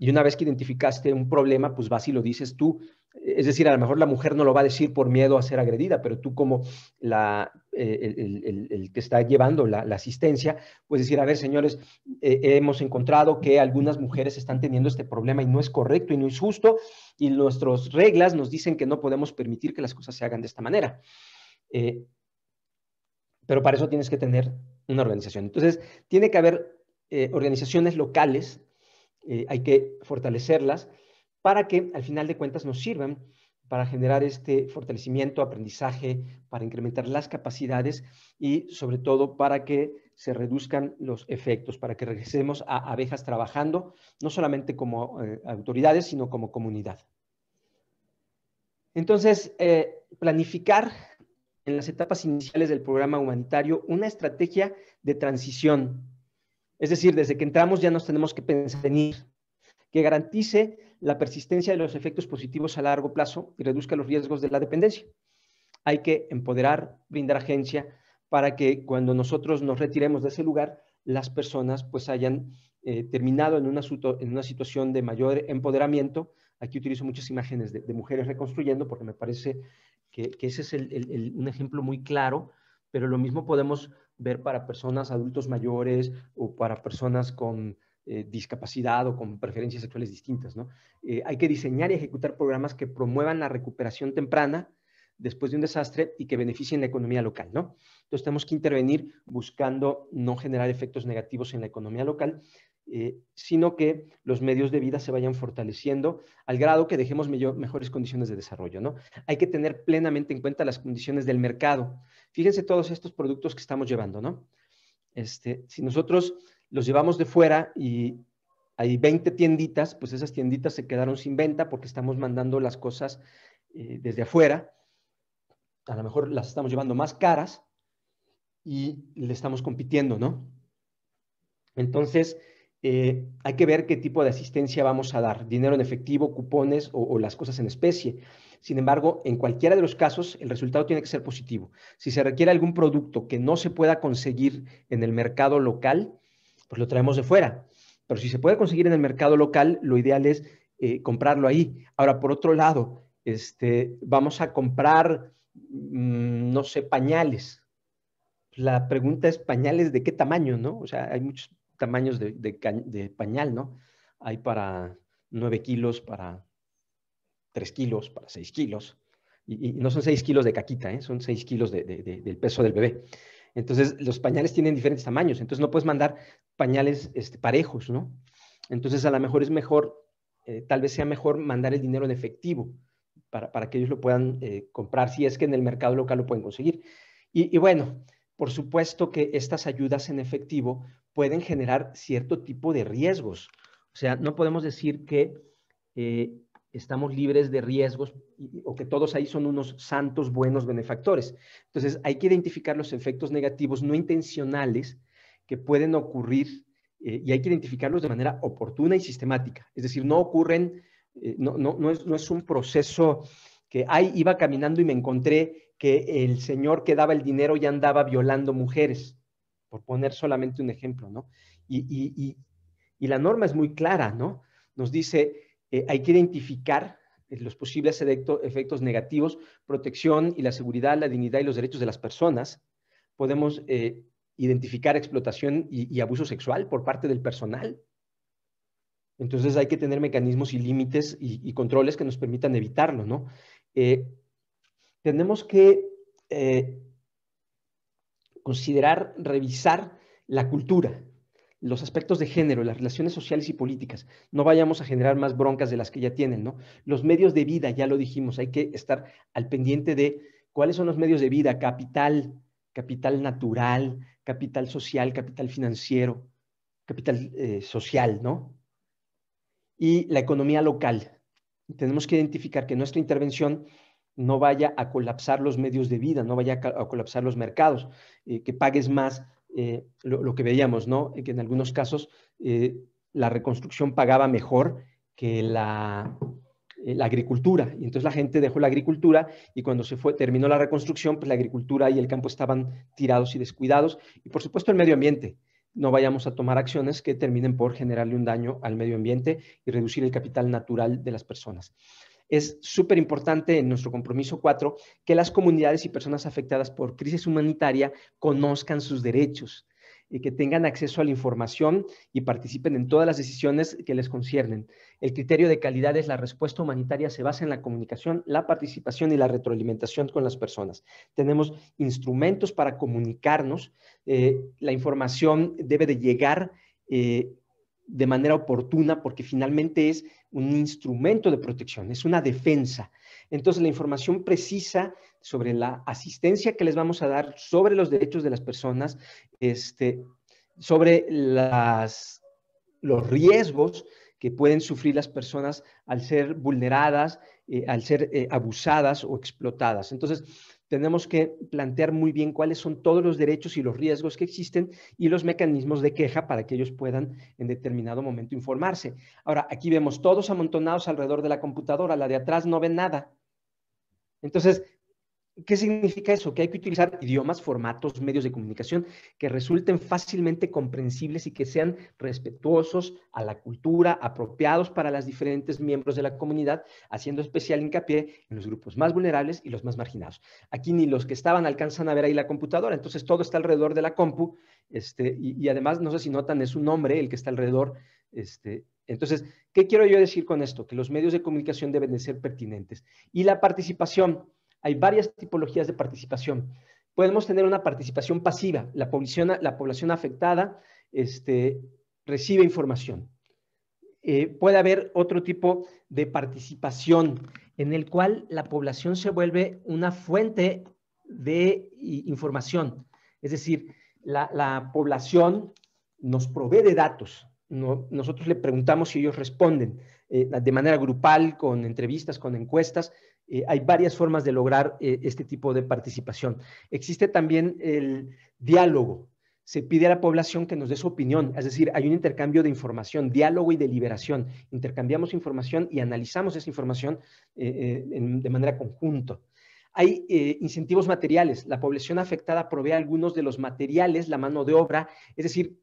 Y una vez que identificaste un problema, pues vas y lo dices tú. Es decir, a lo mejor la mujer no lo va a decir por miedo a ser agredida, pero tú como la, eh, el, que está llevando la, asistencia, puedes decir, a ver, señores, eh, hemos encontrado que algunas mujeres están teniendo este problema y no es correcto y no es justo, y nuestras reglas nos dicen que no podemos permitir que las cosas se hagan de esta manera. Eh, pero para eso tienes que tener una organización. Entonces, tiene que haber organizaciones locales eh, hay que fortalecerlas para que al final de cuentas nos sirvan para generar este fortalecimiento, aprendizaje, para incrementar las capacidades y sobre todo para que se reduzcan los efectos, para que regresemos a abejas trabajando, no solamente como eh, autoridades, sino como comunidad. Entonces, eh, planificar en las etapas iniciales del programa humanitario una estrategia de transición es decir, desde que entramos ya nos tenemos que pensar en ir, que garantice la persistencia de los efectos positivos a largo plazo y reduzca los riesgos de la dependencia. Hay que empoderar, brindar agencia para que cuando nosotros nos retiremos de ese lugar, las personas pues hayan eh, terminado en una, en una, situación de mayor empoderamiento. Aquí utilizo muchas imágenes de, mujeres reconstruyendo porque me parece que, ese es un ejemplo muy claro, pero lo mismo podemos ver para personas adultos mayores o para personas con eh, discapacidad o con preferencias sexuales distintas. ¿no? Eh, hay que diseñar y ejecutar programas que promuevan la recuperación temprana después de un desastre y que beneficien la economía local. ¿no? Entonces tenemos que intervenir buscando no generar efectos negativos en la economía local, eh, sino que los medios de vida se vayan fortaleciendo al grado que dejemos mejores condiciones de desarrollo. ¿no? Hay que tener plenamente en cuenta las condiciones del mercado. Fíjense todos estos productos que estamos llevando, ¿no? Este, si nosotros los llevamos de fuera y hay 20 tienditas, pues esas tienditas se quedaron sin venta porque estamos mandando las cosas eh, desde afuera. A lo mejor las estamos llevando más caras y le estamos compitiendo, ¿no? Entonces, eh, hay que ver qué tipo de asistencia vamos a dar, dinero en efectivo, cupones o, las cosas en especie. Sin embargo, en cualquiera de los casos, el resultado tiene que ser positivo. Si se requiere algún producto que no se pueda conseguir en el mercado local, pues lo traemos de fuera. Pero si se puede conseguir en el mercado local, lo ideal es eh, comprarlo ahí. Ahora, por otro lado, este, vamos a comprar, mm, no sé, pañales. La pregunta es, ¿pañales de qué tamaño, no? O sea, hay muchos tamaños de, pañal, ¿no? Hay para 9 kilos, para 3 kilos, para 6 kilos. Y, no son 6 kilos de caquita, ¿eh? son 6 kilos del peso del bebé. Entonces, los pañales tienen diferentes tamaños, entonces no puedes mandar pañales este, parejos, ¿no? Entonces, a lo mejor es mejor, eh, tal vez sea mejor mandar el dinero en efectivo para, que ellos lo puedan eh, comprar, si es que en el mercado local lo pueden conseguir. Y bueno, por supuesto que estas ayudas en efectivo pueden generar cierto tipo de riesgos. O sea, no podemos decir que eh, estamos libres de riesgos o que todos ahí son unos santos buenos benefactores. Entonces, hay que identificar los efectos negativos no intencionales que pueden ocurrir eh, y hay que identificarlos de manera oportuna y sistemática. Es decir, no ocurren, eh, no, es, no es un proceso que, ay, iba caminando y me encontré que el señor que daba el dinero ya andaba violando mujeres, por poner solamente un ejemplo, ¿no? Y, la norma es muy clara, ¿no? Nos dice, eh, hay que identificar los posibles efectos negativos, protección y la seguridad, la dignidad y los derechos de las personas. Podemos eh, identificar explotación y, abuso sexual por parte del personal. Entonces hay que tener mecanismos y límites y, controles que nos permitan evitarlo, ¿no? Eh, tenemos que eh, considerar, revisar la cultura, los aspectos de género, las relaciones sociales y políticas. No vayamos a generar más broncas de las que ya tienen, ¿no? Los medios de vida, ya lo dijimos, hay que estar al pendiente de cuáles son los medios de vida, capital, capital natural, capital social, capital financiero, capital eh, social, ¿no? Y la economía local, Tenemos que identificar que nuestra intervención no vaya a colapsar los medios de vida, no vaya a, colapsar los mercados, eh, que pagues más eh, lo, que veíamos, ¿no? Que en algunos casos eh, la reconstrucción pagaba mejor que la, la, agricultura. Y entonces la gente dejó la agricultura y cuando se fue, terminó la reconstrucción, pues la agricultura y el campo estaban tirados y descuidados. Y por supuesto el medio ambiente. No vayamos a tomar acciones que terminen por generarle un daño al medio ambiente y reducir el capital natural de las personas es súper importante en nuestro compromiso 4 que las comunidades y personas afectadas por crisis humanitaria conozcan sus derechos y que tengan acceso a la información y participen en todas las decisiones que les conciernen. El criterio de calidad es la respuesta humanitaria, se basa en la comunicación, la participación y la retroalimentación con las personas. Tenemos instrumentos para comunicarnos, eh, la información debe de llegar eh, de manera oportuna porque finalmente es un instrumento de protección, es una defensa. Entonces, la información precisa sobre la asistencia que les vamos a dar, sobre los derechos de las personas, este, sobre las, los riesgos que pueden sufrir las personas al ser vulneradas, eh, al ser eh, abusadas o explotadas. Entonces, tenemos que plantear muy bien cuáles son todos los derechos y los riesgos que existen y los mecanismos de queja para que ellos puedan en determinado momento informarse. Ahora, aquí vemos todos amontonados alrededor de la computadora, la de atrás no ven nada. Entonces, ¿Qué significa eso? Que hay que utilizar idiomas, formatos, medios de comunicación que resulten fácilmente comprensibles y que sean respetuosos a la cultura, apropiados para las diferentes miembros de la comunidad, haciendo especial hincapié en los grupos más vulnerables y los más marginados. Aquí ni los que estaban alcanzan a ver ahí la computadora, entonces todo está alrededor de la compu, este, y, además, no sé si notan, es un nombre el que está alrededor. Este, entonces, ¿qué quiero yo decir con esto? Que los medios de comunicación deben de ser pertinentes. Y la participación hay varias tipologías de participación. Podemos tener una participación pasiva. La población, la población afectada este, recibe información. Eh, puede haber otro tipo de participación en el cual la población se vuelve una fuente de información. Es decir, la, población nos provee de datos. nosotros le preguntamos y ellos responden eh, de manera grupal, con entrevistas, con encuestas, eh, hay varias formas de lograr eh, este tipo de participación. Existe también el diálogo. Se pide a la población que nos dé su opinión, es decir, hay un intercambio de información, diálogo y deliberación. Intercambiamos información y analizamos esa información eh, de manera conjunta. Hay incentivos materiales. La población afectada provee algunos de los materiales, la mano de obra, es decir,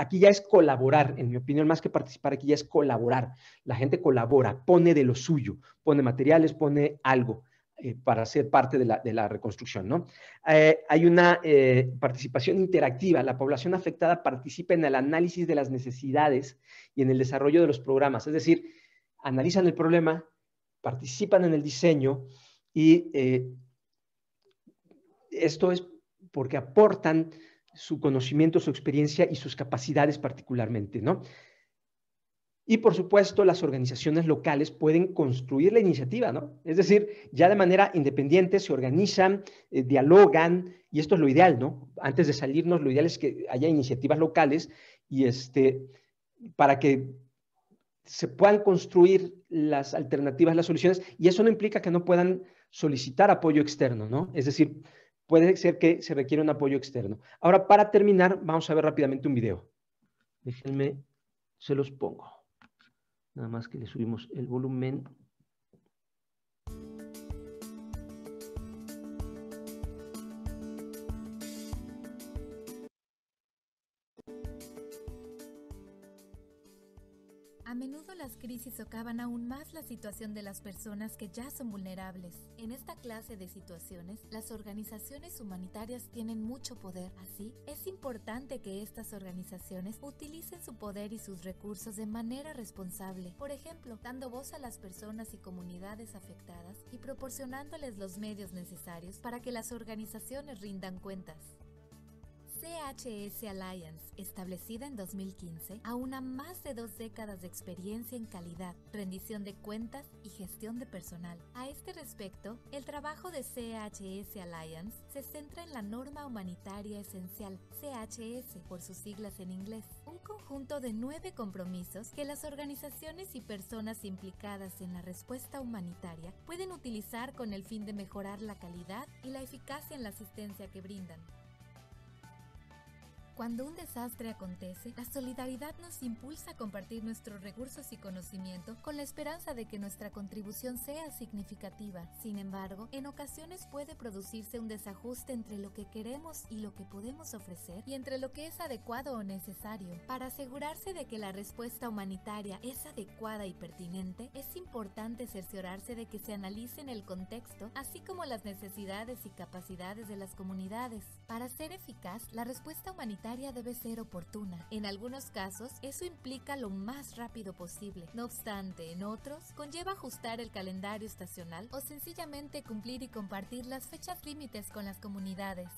aquí ya es colaborar, en mi opinión, más que participar, aquí ya es colaborar. La gente colabora, pone de lo suyo, pone materiales, pone algo eh, para ser parte de la, reconstrucción. ¿no? Eh, hay una eh, participación interactiva. La población afectada participa en el análisis de las necesidades y en el desarrollo de los programas. Es decir, analizan el problema, participan en el diseño y esto es porque aportan su conocimiento, su experiencia y sus capacidades particularmente, ¿no? Y por supuesto, las organizaciones locales pueden construir la iniciativa, ¿no? Es decir, ya de manera independiente se organizan, eh, dialogan, y esto es lo ideal, ¿no? Antes de salirnos, lo ideal es que haya iniciativas locales y este, para que se puedan construir las alternativas, las soluciones, y eso no implica que no puedan solicitar apoyo externo, ¿no? Es decir, puede ser que se requiera un apoyo externo. Ahora, para terminar, vamos a ver rápidamente un video. Déjenme, se los pongo. Nada más que le subimos el volumen crisis socavan aún más la situación de las personas que ya son vulnerables. En esta clase de situaciones, las organizaciones humanitarias tienen mucho poder. Así, es importante que estas organizaciones utilicen su poder y sus recursos de manera responsable. Por ejemplo, dando voz a las personas y comunidades afectadas y proporcionándoles los medios necesarios para que las organizaciones rindan cuentas. CHS Alliance, establecida en 2015, aúna más de dos décadas de experiencia en calidad, rendición de cuentas y gestión de personal. A este respecto, el trabajo de CHS Alliance se centra en la norma humanitaria esencial, CHS por sus siglas en inglés, un conjunto de nueve compromisos que las organizaciones y personas implicadas en la respuesta humanitaria pueden utilizar con el fin de mejorar la calidad y la eficacia en la asistencia que brindan. Cuando un desastre acontece, la solidaridad nos impulsa a compartir nuestros recursos y conocimiento con la esperanza de que nuestra contribución sea significativa. Sin embargo, en ocasiones puede producirse un desajuste entre lo que queremos y lo que podemos ofrecer y entre lo que es adecuado o necesario. Para asegurarse de que la respuesta humanitaria es adecuada y pertinente, es importante cerciorarse de que se analicen el contexto, así como las necesidades y capacidades de las comunidades. Para ser eficaz, la respuesta humanitaria debe ser oportuna. En algunos casos, eso implica lo más rápido posible. No obstante, en otros, conlleva ajustar el calendario estacional o sencillamente cumplir y compartir las fechas límites con las comunidades.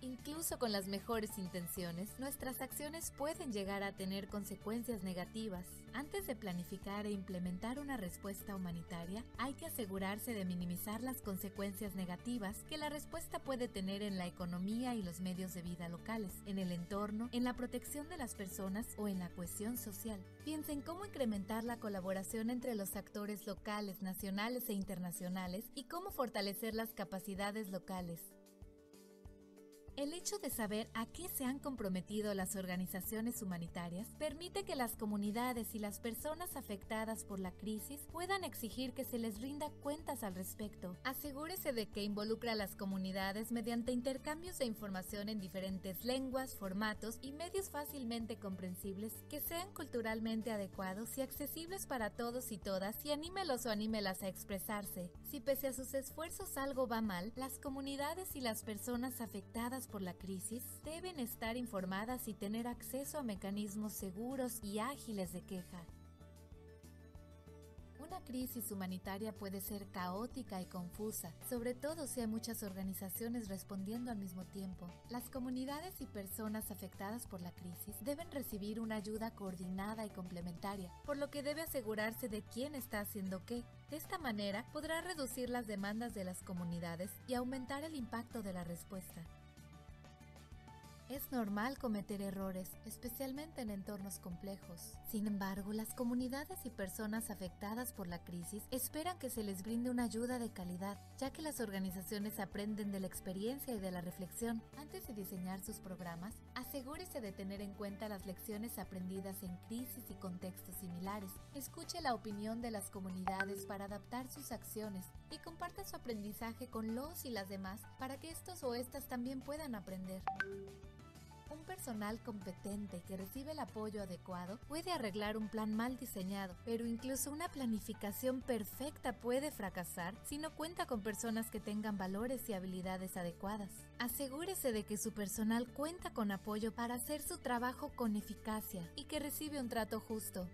Incluso con las mejores intenciones, nuestras acciones pueden llegar a tener consecuencias negativas. Antes de planificar e implementar una respuesta humanitaria, hay que asegurarse de minimizar las consecuencias negativas que la respuesta puede tener en la economía y los medios de vida locales, en el entorno, en la protección de las personas o en la cohesión social. Piensen cómo incrementar la colaboración entre los actores locales, nacionales e internacionales y cómo fortalecer las capacidades locales. El hecho de saber a qué se han comprometido las organizaciones humanitarias permite que las comunidades y las personas afectadas por la crisis puedan exigir que se les rinda cuentas al respecto. Asegúrese de que involucra a las comunidades mediante intercambios de información en diferentes lenguas, formatos y medios fácilmente comprensibles que sean culturalmente adecuados y accesibles para todos y todas y anímelos o anímelas a expresarse. Si pese a sus esfuerzos algo va mal, las comunidades y las personas afectadas por la crisis deben estar informadas y tener acceso a mecanismos seguros y ágiles de queja. Una crisis humanitaria puede ser caótica y confusa, sobre todo si hay muchas organizaciones respondiendo al mismo tiempo. Las comunidades y personas afectadas por la crisis deben recibir una ayuda coordinada y complementaria, por lo que debe asegurarse de quién está haciendo qué. De esta manera podrá reducir las demandas de las comunidades y aumentar el impacto de la respuesta. Es normal cometer errores, especialmente en entornos complejos. Sin embargo, las comunidades y personas afectadas por la crisis esperan que se les brinde una ayuda de calidad, ya que las organizaciones aprenden de la experiencia y de la reflexión. Antes de diseñar sus programas, asegúrese de tener en cuenta las lecciones aprendidas en crisis y contextos similares. Escuche la opinión de las comunidades para adaptar sus acciones y comparta su aprendizaje con los y las demás para que estos o estas también puedan aprender. Un personal competente que recibe el apoyo adecuado puede arreglar un plan mal diseñado, pero incluso una planificación perfecta puede fracasar si no cuenta con personas que tengan valores y habilidades adecuadas. Asegúrese de que su personal cuenta con apoyo para hacer su trabajo con eficacia y que recibe un trato justo.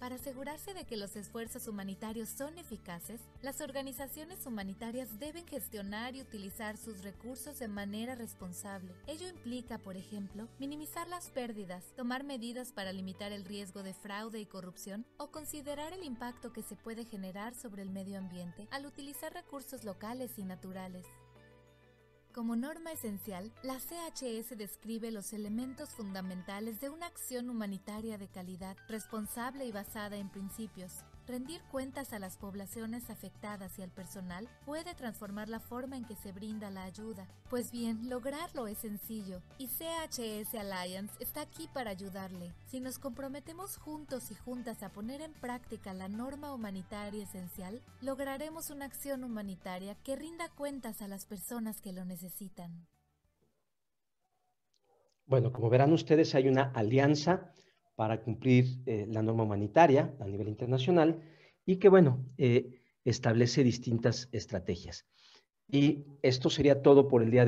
Para asegurarse de que los esfuerzos humanitarios son eficaces, las organizaciones humanitarias deben gestionar y utilizar sus recursos de manera responsable. Ello implica, por ejemplo, minimizar las pérdidas, tomar medidas para limitar el riesgo de fraude y corrupción o considerar el impacto que se puede generar sobre el medio ambiente al utilizar recursos locales y naturales. Como norma esencial, la CHS describe los elementos fundamentales de una acción humanitaria de calidad, responsable y basada en principios, Rendir cuentas a las poblaciones afectadas y al personal puede transformar la forma en que se brinda la ayuda. Pues bien, lograrlo es sencillo y CHS Alliance está aquí para ayudarle. Si nos comprometemos juntos y juntas a poner en práctica la norma humanitaria esencial, lograremos una acción humanitaria que rinda cuentas a las personas que lo necesitan. Bueno, como verán ustedes, hay una alianza para cumplir eh, la norma humanitaria a nivel internacional y que, bueno, eh, establece distintas estrategias. Y esto sería todo por el día de